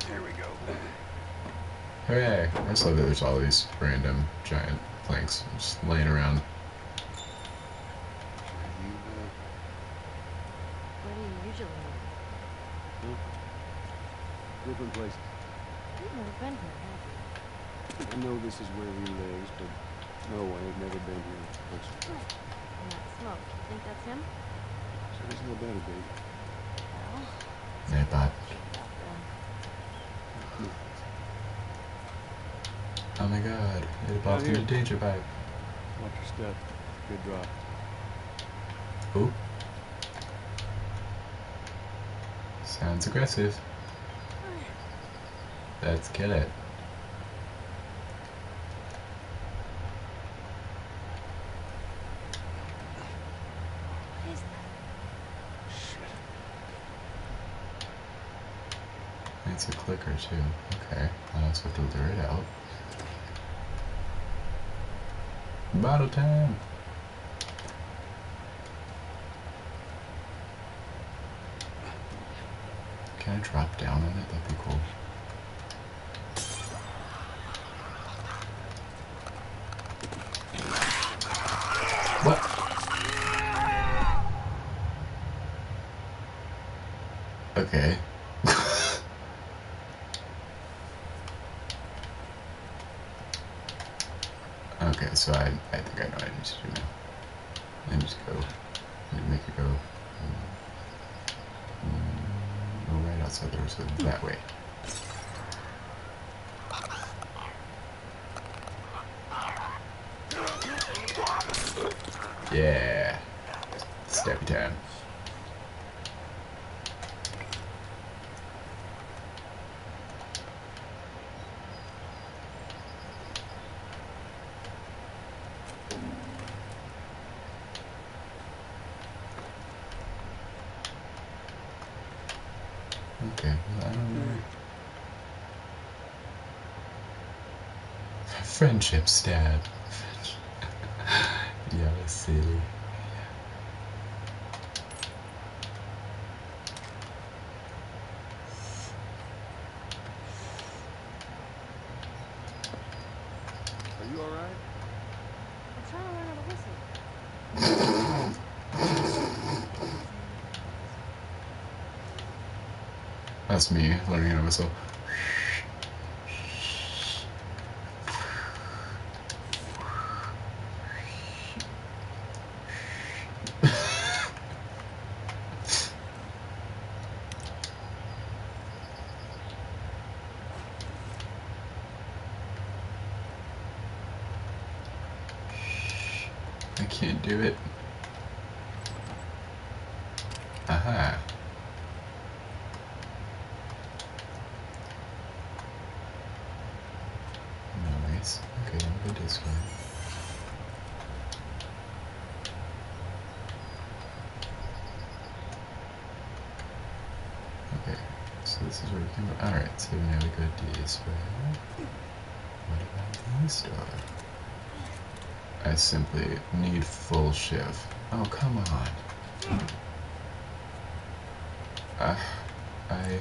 There we go.
Hooray! I just love that there's all these random giant planks just laying around.
You, uh,
Where do you usually live?
different places.
You've never been here, have you?
I know this is where he lives, but no, I ain't never been here. Personally.
And that smoke. You think that's him?
So there's no better, baby.
Well,
Yeah, but
check it out then.
Come on.
Oh my god, it
here.
into danger pipe.
Watch your step. Good drop.
Oh. Sounds aggressive. Let's kill it.
What is that?
Shit.
It's a clicker too. Okay, I'll also have to lure it out. Bottle time! Can I drop down on it? That'd be cool. What? Okay. okay, so I, I think I know what I need to do now. I need to go. I need to make it go. mm, mm, Go right outside there, so that way. Yeah. Steppy time. Okay, well, I don't know. Friendship stab. yeah, that's silly.
Are you alright?
I'm trying to (laughs) learn how to whistle.
That's me learning how to whistle. Can't do it. Aha. Nice. Okay, I'm good this way. Okay, so this is where we can go. Alright, so we now we go this way. What about this door? Simply need full shift. Oh, come on. Uh, I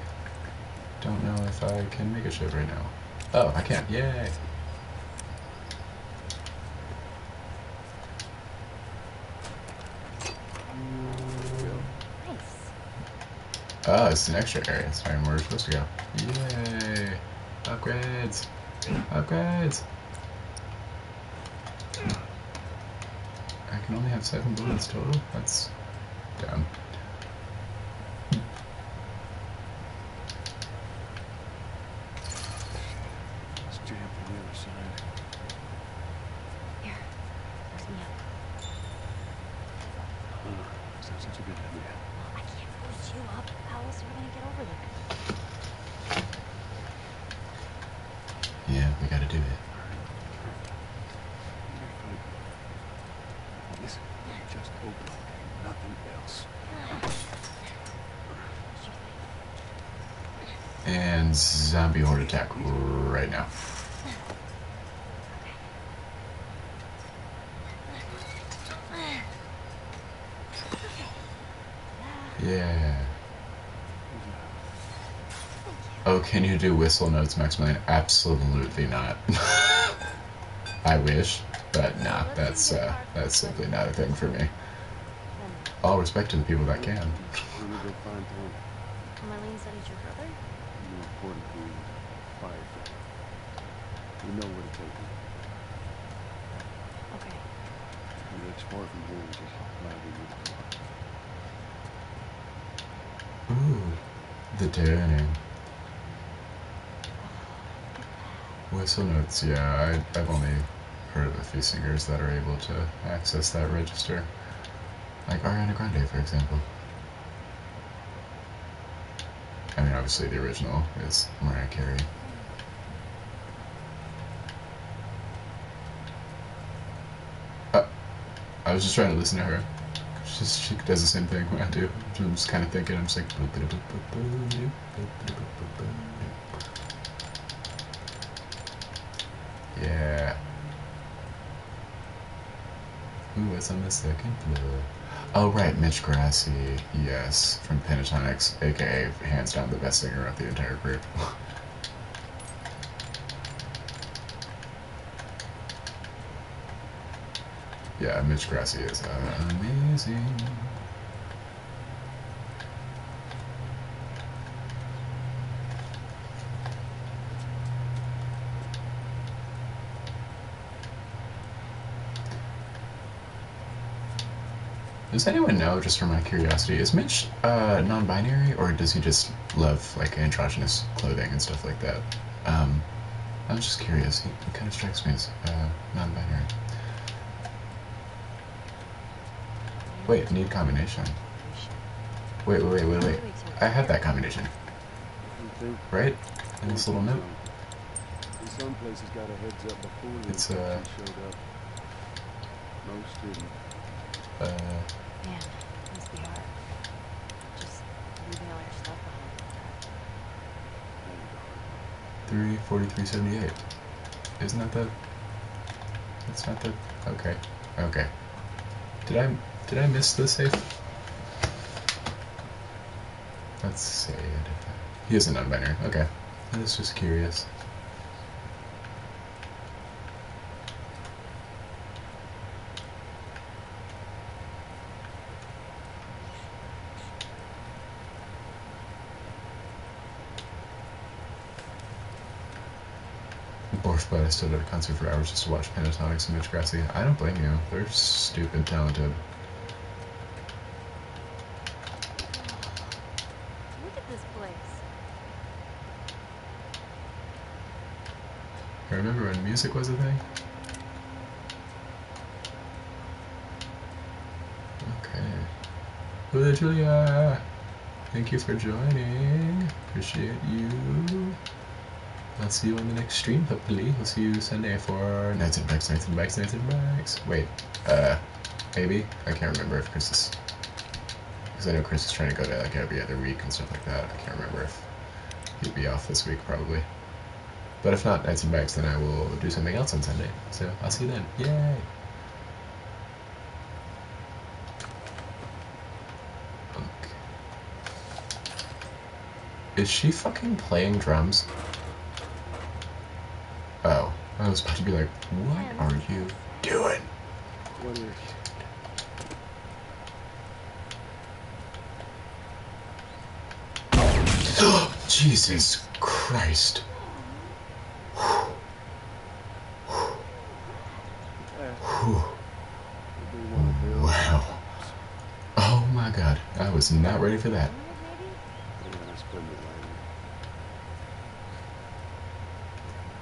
don't know if I can make a shift right now. Oh, I can. Yay! Oh, it's an extra area. That's where we're supposed to go. Yay! Upgrades! Upgrades! Can only have seven bullets total? That's dumb.
Let's jam from the other side.
Here. Force me up.
Uh, that's not such a good idea.
I can't force you up. How else are we gonna get over there?
Yeah, we gotta do it.
You're fine. Listen, just open up. Nothing else.
And zombie horde attack right now. Yeah. Oh, can you do whistle notes, Maximilian? Absolutely not. (laughs) I wish, but nah, that's uh, that's simply not a thing for me. All respect to the people that can.
Let me go find Tom.
Marlene said he's your brother?
More importantly, firefighter. We know where to take him.
Okay.
He lives far from here and just loudly with the.
Ooh, the turning. Whistle notes, yeah, I, I've only heard of a few singers that are able to access that register. Like Ariana Grande, for example. I mean, obviously the original is Mariah Carey. Uh, I was just trying to listen to her. She's, she does the same thing when (laughs) I do. I'm just kind of thinking, I'm just like. Yeah. Ooh, what's on the second floor? Oh, right, Mitch Grassi. Yes, from Pentatonix, aka hands down the best singer of the entire group. (laughs) yeah, Mitch Grassi is amazing. Does anyone know, just for my curiosity, is Mitch uh, non-binary, or does he just love like androgynous clothing and stuff like that? Um, I was just curious. He, he kind of strikes me as uh, non-binary. Wait, need combination. Wait, wait, wait, wait, wait. I have that combination, right? In this little note.
In some places got a heads up before the
It's, uh,
showed up. Most didn't.
Uh, Three forty-three seventy-eight. Isn't that the? That's not the. Okay. Okay. Did I did I miss the safe? Let's see. He is a non-binary. Okay. I was just curious. But I stood at a concert for hours just to watch Pentatonix and Mitch Grassi. I don't blame you. They're stupid talented.
Look at this place.
I remember when music was a thing. Okay. Hello, Julia. Thank you for joining. Appreciate you. I'll see you on the next stream, hopefully. We'll see you Sunday for Knights and Bikes, Knights and Bikes, Knights and Bikes. Wait, uh, maybe? I can't remember if Chris is. Because I know Chris is trying to go to like every other week and stuff like that. I can't remember if he'd be off this week, probably. But if not Knights and Bikes, then I will do something else on Sunday. So I'll see you then. Yay! Is she fucking playing drums? I was about to be like, what are you doing?
What is? (gasps)
Jesus Christ. Whew.
they want to build.
Wow. Oh my god. I was not ready for that.
Maybe?
Yeah, that's putting it lightly.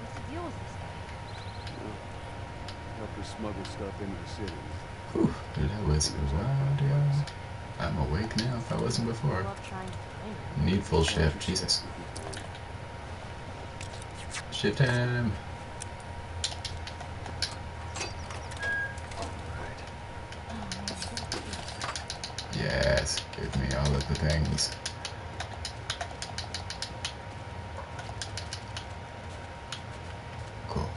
What's the deal with this guy?
Help her smuggle stuff into the city.
Whew. That was wild, yo. I'm awake now if I wasn't before.
Grew up trying to find her.
Needful shift, Jesus. Shift time.
Man, look at this.
Yes, give me all of the things. Cool.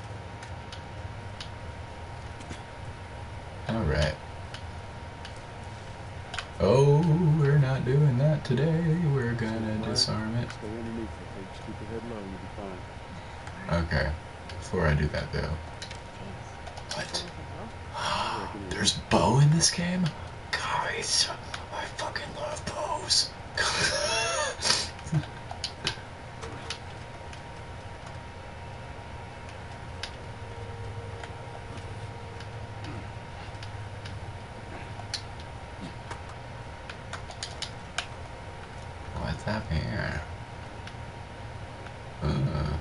Alright. Oh, we're not doing that today. We're gonna disarm it. Okay. Before I do that, though. What? (gasps) There's bow in this game? Guys, I fucking love bows. Up here? Uh,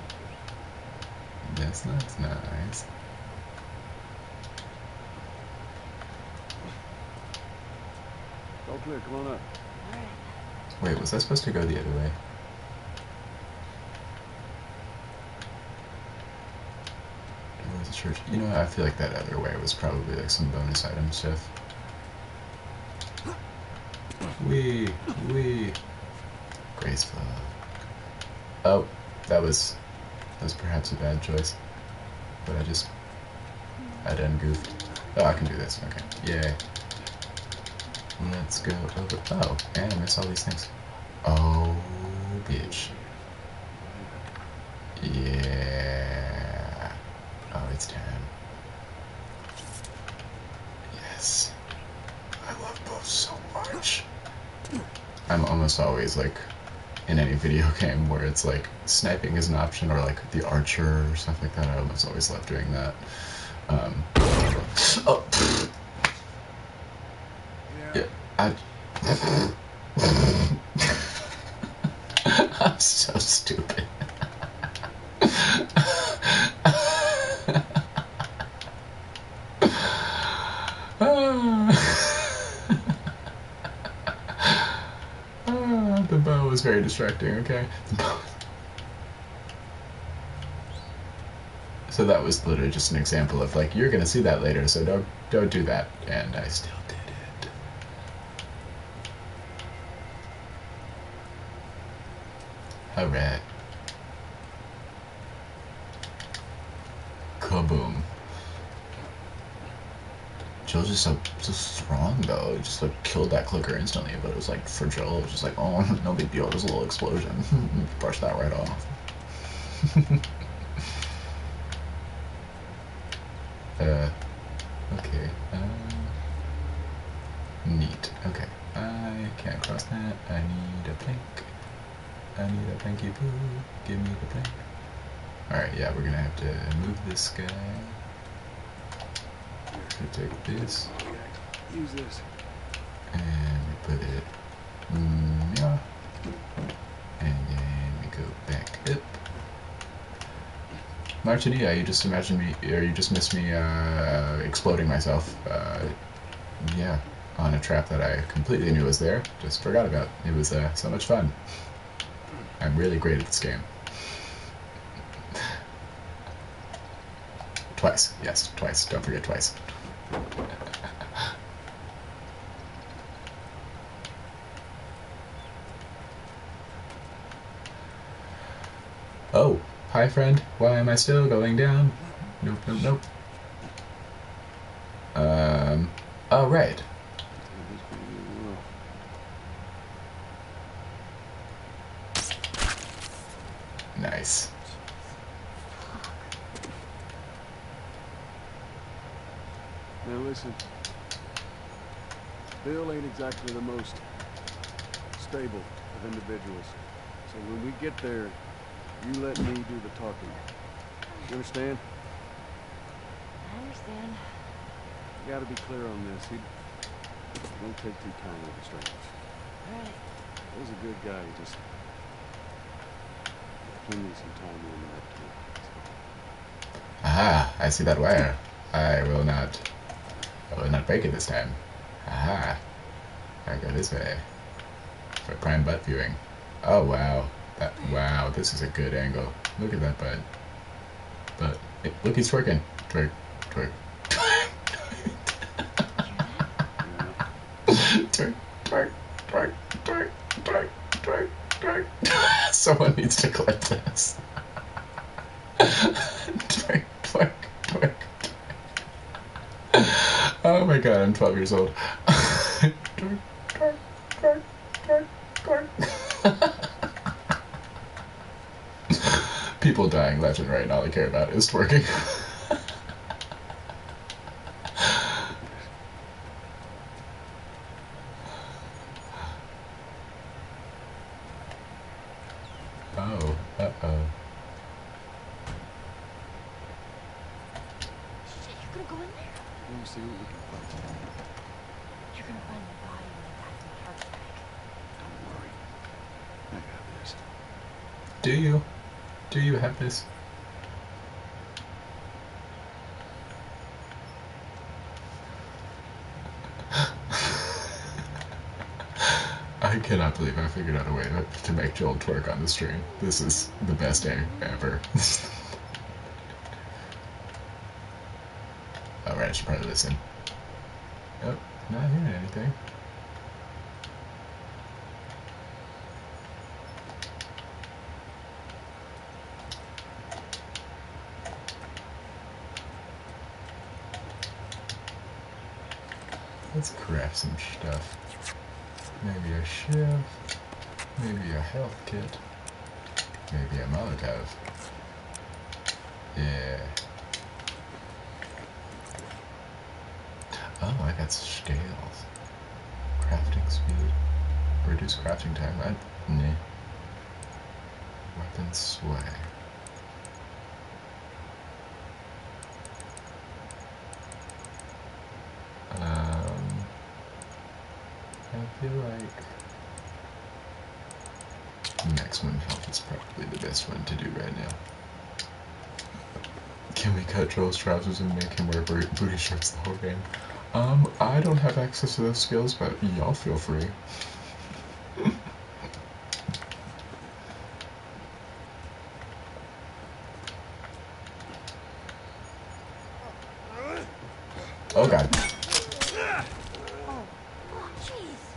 this looks nice.
All clear, come on up.
Wait, was I supposed to go the other way? Was a church. You know, I feel like that other way was probably like some bonus item stuff. Wee, wee. Graceful. Oh, that was that was perhaps a bad choice. But I just I done goofed. Oh, I can do this. Okay. Yay. Let's go over. Oh, and I missed all these things. Oh, bitch. Yeah. Oh, it's time. Yes. I love both so much. I'm almost always like video (laughs) game where it's like sniping is an option or like the archer or stuff like that. I almost always love doing that. Um, oh, yeah, I. I'm so stupid. Ah, the bow was very distracting, okay? So that was literally just an example of like you're gonna see that later, so don't don't do that. And I still did it. Alright. Kaboom. Joel's just so, so strong though. He just like killed that clicker instantly, but it was like for Joel, it was just like, oh (laughs) no big deal, just a little explosion. (laughs) Brush that right off. (laughs) uh okay. Um, neat. Okay. I can't cross that. I need a plank. I need a planky poo. Give me the plank. Alright, yeah, we're gonna have to move this guy. We take this
Use this.
Martinia, you just imagine me, or you just missed me uh, exploding myself. Uh, yeah, on a trap that I completely knew was there. Just forgot about. It was uh, so much fun. I'm really great at this game. Twice, yes, twice. Don't forget twice. Oh, hi friend. Why am I still going down? Nope, nope, nope. Um, oh right. Nice.
Now listen. Bill ain't exactly the most stable of individuals. So when we get there, you let me do the talking. You understand?
I understand.
You gotta be clear on this. He don't take too kindly to strangers.
Alright.
He's a good guy. He just plenty some time in that too.
Aha, I see that wire. I will not. I will not break it this time. Aha. I go this way. For prime butt viewing. Oh wow. That wow, this is a good angle. Look at that butt. But hey, look he's twerking. Twerk, twerk. twerk, twerk, twerk, twerk, twerk, twerk. (laughs) Someone needs to clip this. twerk, twerk, twerk. Oh my god, I'm 12 years old. twerk, twerk, twerk, twerk, twerk. People dying left and right, all I care about is twerking. (laughs) oh, uh oh.
Shit, you're gonna go in there?
Let me see what we can find.
You're gonna find the body in the goddamn heart attack.
Don't worry. I got this.
Do you? Do you have this? Believe I figured out a way to, to make Joel twerk on the stream. This is the best day ever. (laughs) Alright, I should probably listen. Oh, not hearing anything. Let's craft some stuff. Maybe a shiv, maybe a health kit, maybe a Molotov. Yeah. Oh, I got scales. Crafting speed. Reduce crafting time. I, nah. Weapon sway. Um, I feel like maximum health is probably the best one to do right now. Joel's trousers and make him wear booty booty shorts the whole game? Um, I don't have access to those skills, but y'all feel free. oh god,
Oh, jeez.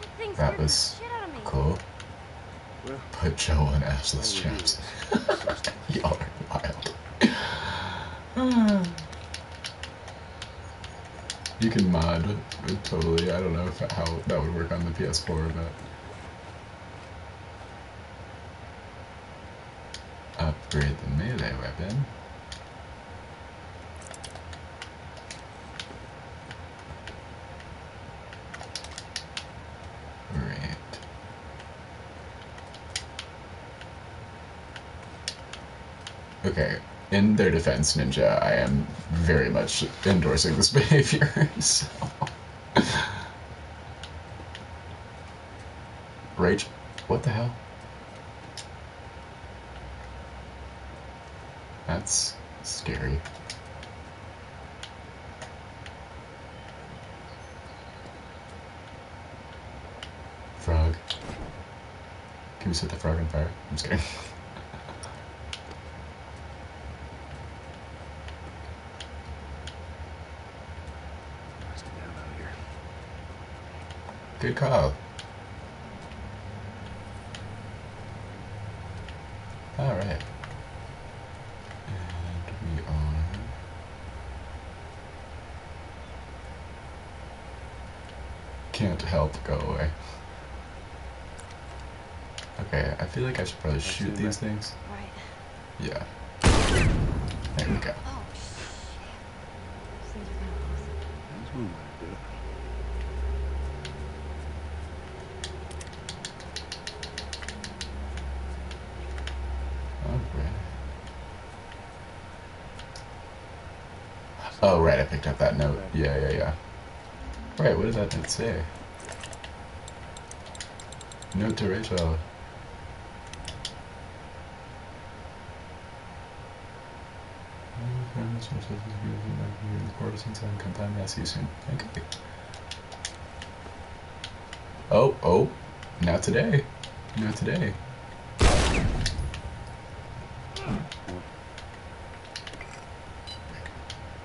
That thing
That
scared
was
the shit out of me.
cool.
Well,
Put Joel in assless chaps. y'all are wild. You can mod it totally. I don't know if how that would work on the PS4, but upgrade the melee weapon. Great. Okay, in their defense, Ninja, I am very much endorsing this (laughs) behavior. So. Rach, what the hell? That's scary. Frog. Can we set the frog on fire? I'm just kidding. (laughs)
let's get down out of here.
Good call. Alright. And we are. Can't help go away. Okay, I feel like I should probably shoot these things.
Right.
Yeah. There we go.
Oh, shit. These things are kind of awesome.
That's one way to do it.
Alright. Oh, right, I picked up that note. Yeah, yeah, yeah. Right, what did that note say? Note to Rachel. Okay. Oh, oh, not today. Not today.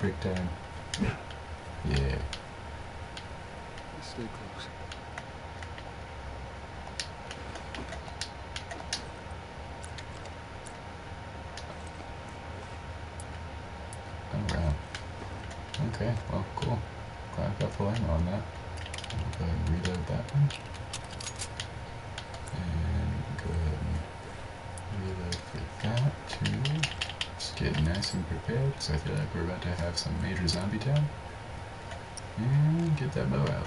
Break down. Yeah.
Let's stay close.
Oh, wow. Okay, well, cool. Glad I got full ammo on that. I'll go ahead and reload that one. And go ahead and reload for that too. Just get nice and prepared because I feel like we're about to have some major zombie town. And get that bow out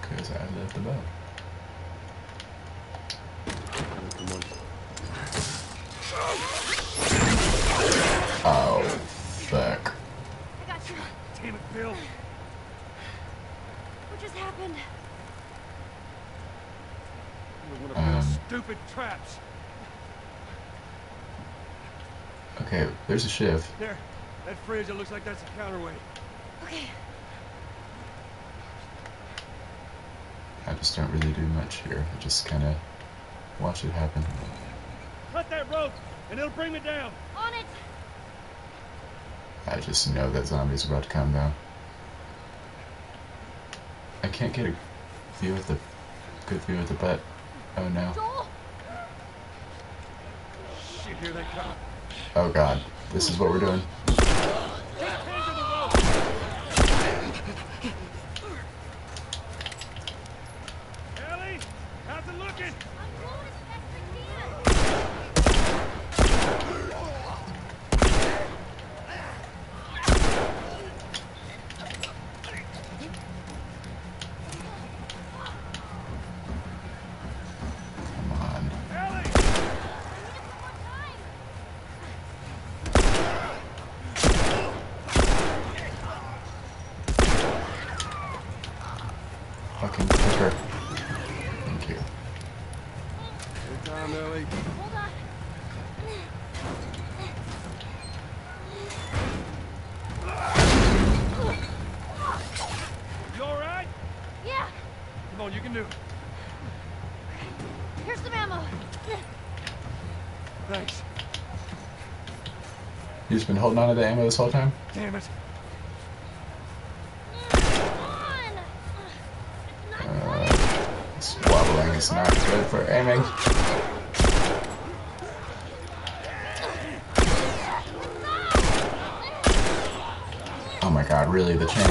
because I love the bow.
Come.
Oh, fuck.
I got you.
Damn it, Bill.
What just happened?
One of
Um.
Bill's stupid traps.
Okay, there's a shift.
There. That fridge, it looks like that's a counterweight.
Okay.
just don't really do much here. I just kind of watch it happen.
Cut that rope, and it'll bring me down.
On it.
I just know that zombie's about to come down. I can't get a view of the good view of the butt. Oh no. Oh god, this is what we're doing. just been holding on to the ammo this whole time?
Damn it.
It's
wobbling is not good for aiming. Oh my god, really, the chain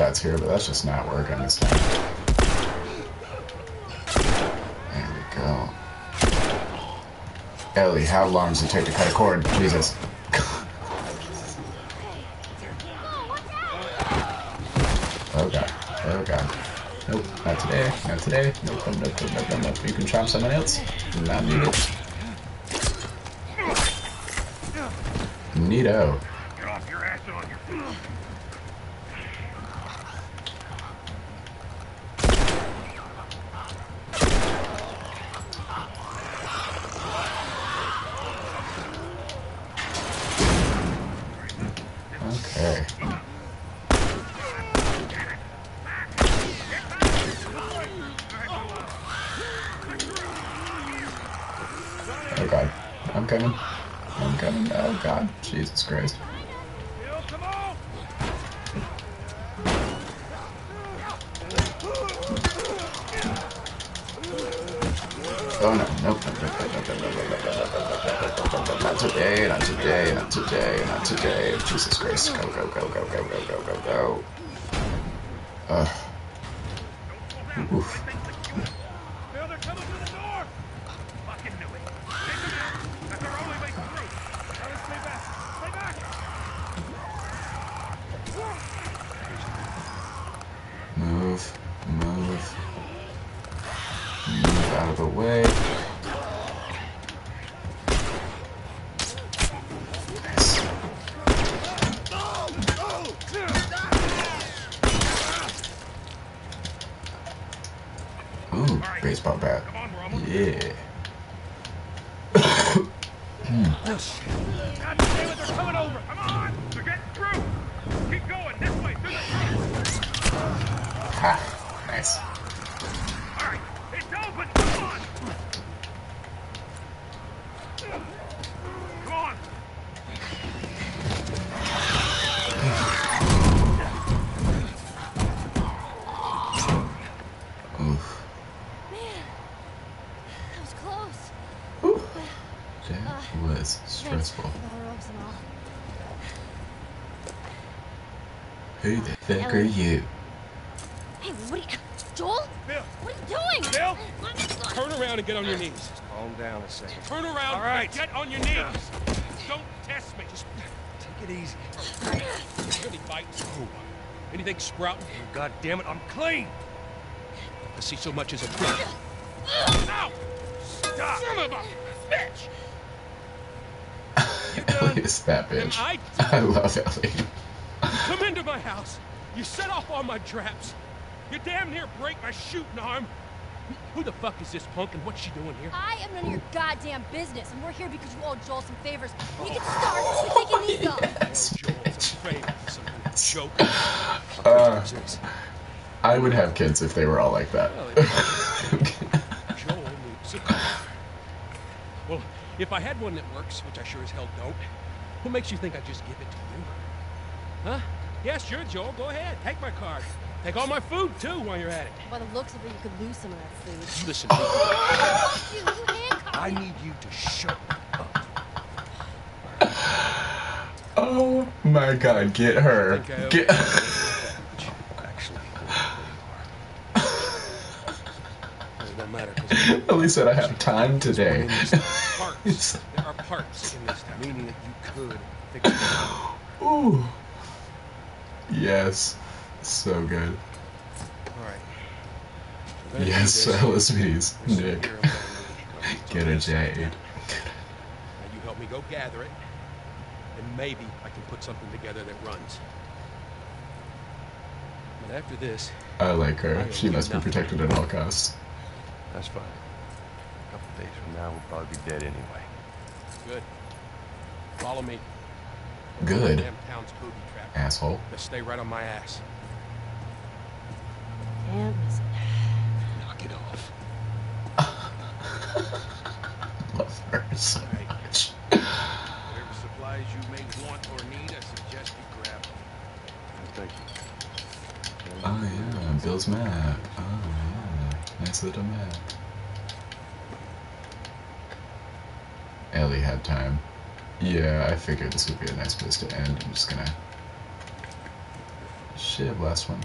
shots here, but that's just not working this time. There we go. Ellie, how long does it take to cut a cord? Jesus.
oh
god. Oh god. Nope, not today. Not today. Nope, nope, nope, nope, nope, nope. You can chop someone else. Not me. Neato. you.
Hey, what are you... Joel?
Bill.
What are you doing?
Bill!
Turn around and get on your knees.
Calm down a second.
Turn around
All right.
get on your knees. Don't test me. Just
take it easy.
Any bites?
Oh, anything sprouting?
Oh, God damn it, I'm clean!
I see so much as a prick. Ow! Stop! Son of a bitch! (laughs)
Elliot Spappage.
I, (laughs)
I love Elliot.
Come into my house. You set off all my traps. You damn near break my shooting arm. Who the fuck is this punk and what's she doing here?
I am none of your goddamn business, and we're here because you owe Joel some favors. You can start with taking these off.
Yes,
Joel's afraid of some joke.
Uh, I would have kids if they were all like that.
Joel needs a Well, if I had one that works, which I sure as hell don't, what makes you think I'd just give it to you? Huh? Yeah, sure, Joel. Go ahead. Take my card. Take all my food, too, while you're at it.
By the looks of it, you could lose some of that food.
Listen, to.
You, you
I need you to shut up.
oh my god, get her.
Think I
Get.
Actually,
it don't matter, 'cause
Ellie said I have time today. (laughs)
parts. There are parts in this town.
meaning that you could fix it.
Ooh. Yes. So good.
All right. We're gonna do
Yes,
this.
Ellis Mees.
We're sitting
Nick.
here, I'm gonna do this.
Get a jade.
Now you help me go gather it, and maybe I can put something together that runs. But after this,
I like her.
I
She must be protected at all costs.
That's fine. A couple days from now, we'll probably be dead anyway.
good. Follow me.
Good.
Damn town's booby trap.
Asshole.
Just stay right on my ass.
Damn, is it?
Knock it off. (laughs)
Love her so
Right.
much.
Whatever supplies you may want or need, I suggest you grab them.
Thank you.
Oh yeah, Bill's map. Oh yeah, nice little map. Ellie had time. Yeah, I figured this would be a nice place to end. I'm just gonna. Shit, last one.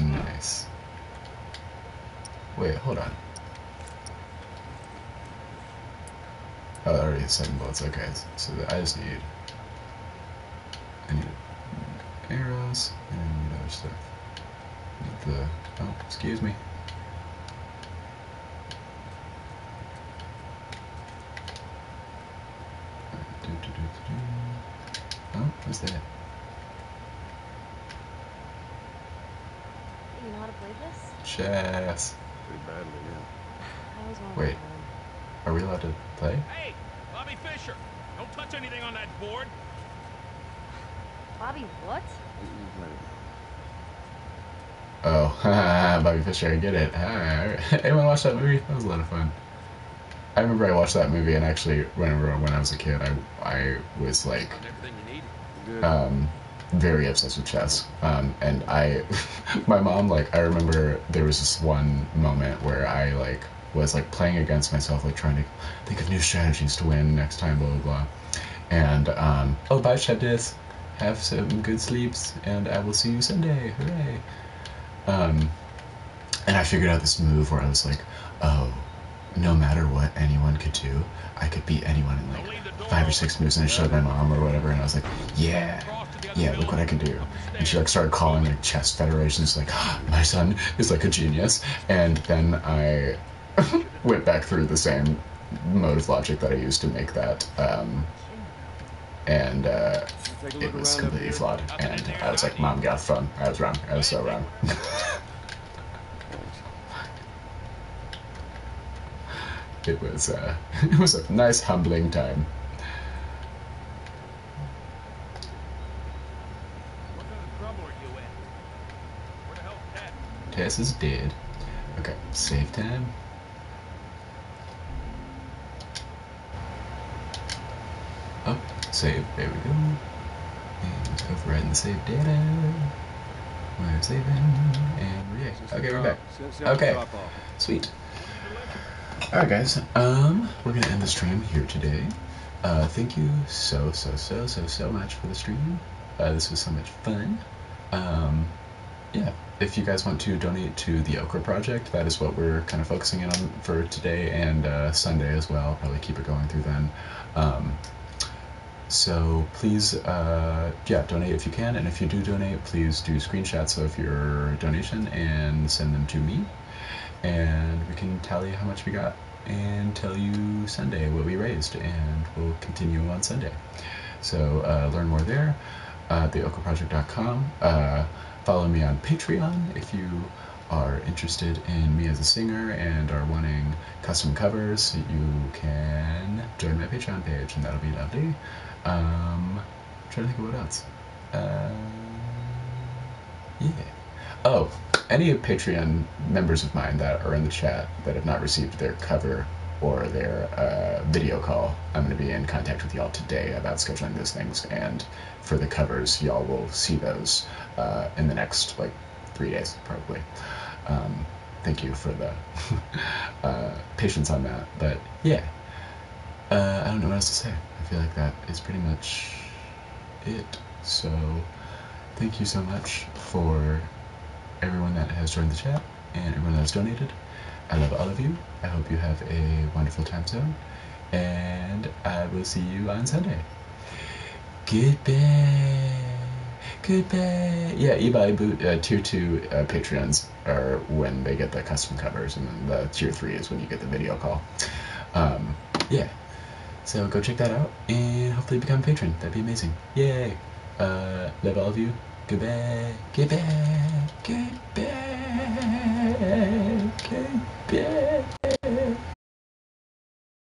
Nice. Wait, hold on. Oh, I already had seven bullets. Okay, so I just need. I need arrows and I need other stuff. Need the. Oh, excuse me. Do, do, do, do, do. What's that?
You know how to play this?
Chess.
Pretty badly, yeah. (sighs)
I always
Wait. Are we allowed to play?
Hey, Bobby Fischer, don't touch anything on that board. (sighs)
Bobby, what?
Oh, (laughs) Bobby Fischer, I get it. Hi. (laughs) Anyone watch that movie? That was a lot of fun. I remember I watched that movie, and actually, whenever when I was a kid, I I was like
Found everything you need.
Good.
um, very obsessed with chess. Um, and I, (laughs) my mom, like, I remember there was this one moment where I, like, was, like, playing against myself, like, trying to think of new strategies to win next time, blah, blah, blah. And, um, oh, bye, Shadis. Have some good sleeps, and I will see you Sunday. Hooray. Um, and I figured out this move where I was like, oh, no matter what anyone could do, I could beat anyone in, like, five or six moves. And I showed my mom or whatever, and I was like, yeah yeah, look what I can do. And she like started calling like chess federations like, my son is like a genius. And then I (laughs) went back through the same mode of logic that I used to make that. Um, and uh, it was completely flawed. And I was like, Mom, get off phone. I was wrong. I was so wrong. (laughs) it was uh, (laughs) it was a nice humbling time.
What kind of trouble are you in? Where the hell's
Tess is dead. Okay, save time. Oh, save. There we go. And overriding the save data. We're saving and react. Okay, we're back.
Send- send a
Okay. Sweet. Alright guys, um, we're gonna end the stream here today. Uh, thank you so, so, so, so, so much for the stream. Uh, this was so much fun. Um, yeah, if you guys want to donate to the Okra Project, that is what we're kind of focusing in on for today and uh, Sunday as well. Probably keep it going through then. Um, so please, uh, yeah, donate if you can, and if you do donate, please do screenshots of your donation and send them to me, and we can tally how much we got and tell you Sunday what we raised, and we'll continue on Sunday. So uh, learn more there, uh, theokraproject.com. Uh, follow me on Patreon if you are interested in me as a singer and are wanting custom covers, you can join my Patreon page, and that'll be lovely. Um, trying to think of what else. Uh, yeah. Oh, any Patreon members of mine that are in the chat that have not received their cover or their uh, video call, I'm going to be in contact with y'all today about scheduling those things. And for the covers, y'all will see those uh, in the next like three days, probably. Um, thank you for the (laughs) uh, patience on that. But yeah, uh, I don't know what else to say. I feel like that is pretty much it. So thank you so much for everyone that has joined the chat and everyone that has donated. I love all of you. I hope you have a wonderful time zone. And I will see you on Sunday. Goodbye. Goodbye. Yeah, eBay boot uh, tier two uh, Patreons are when they get the custom covers, and then the tier three is when you get the video call. Um, yeah. So go check that out and hopefully become a patron. That'd be amazing. Yay. Uh, love all of you. Goodbye. Goodbye. Goodbye. Goodbye.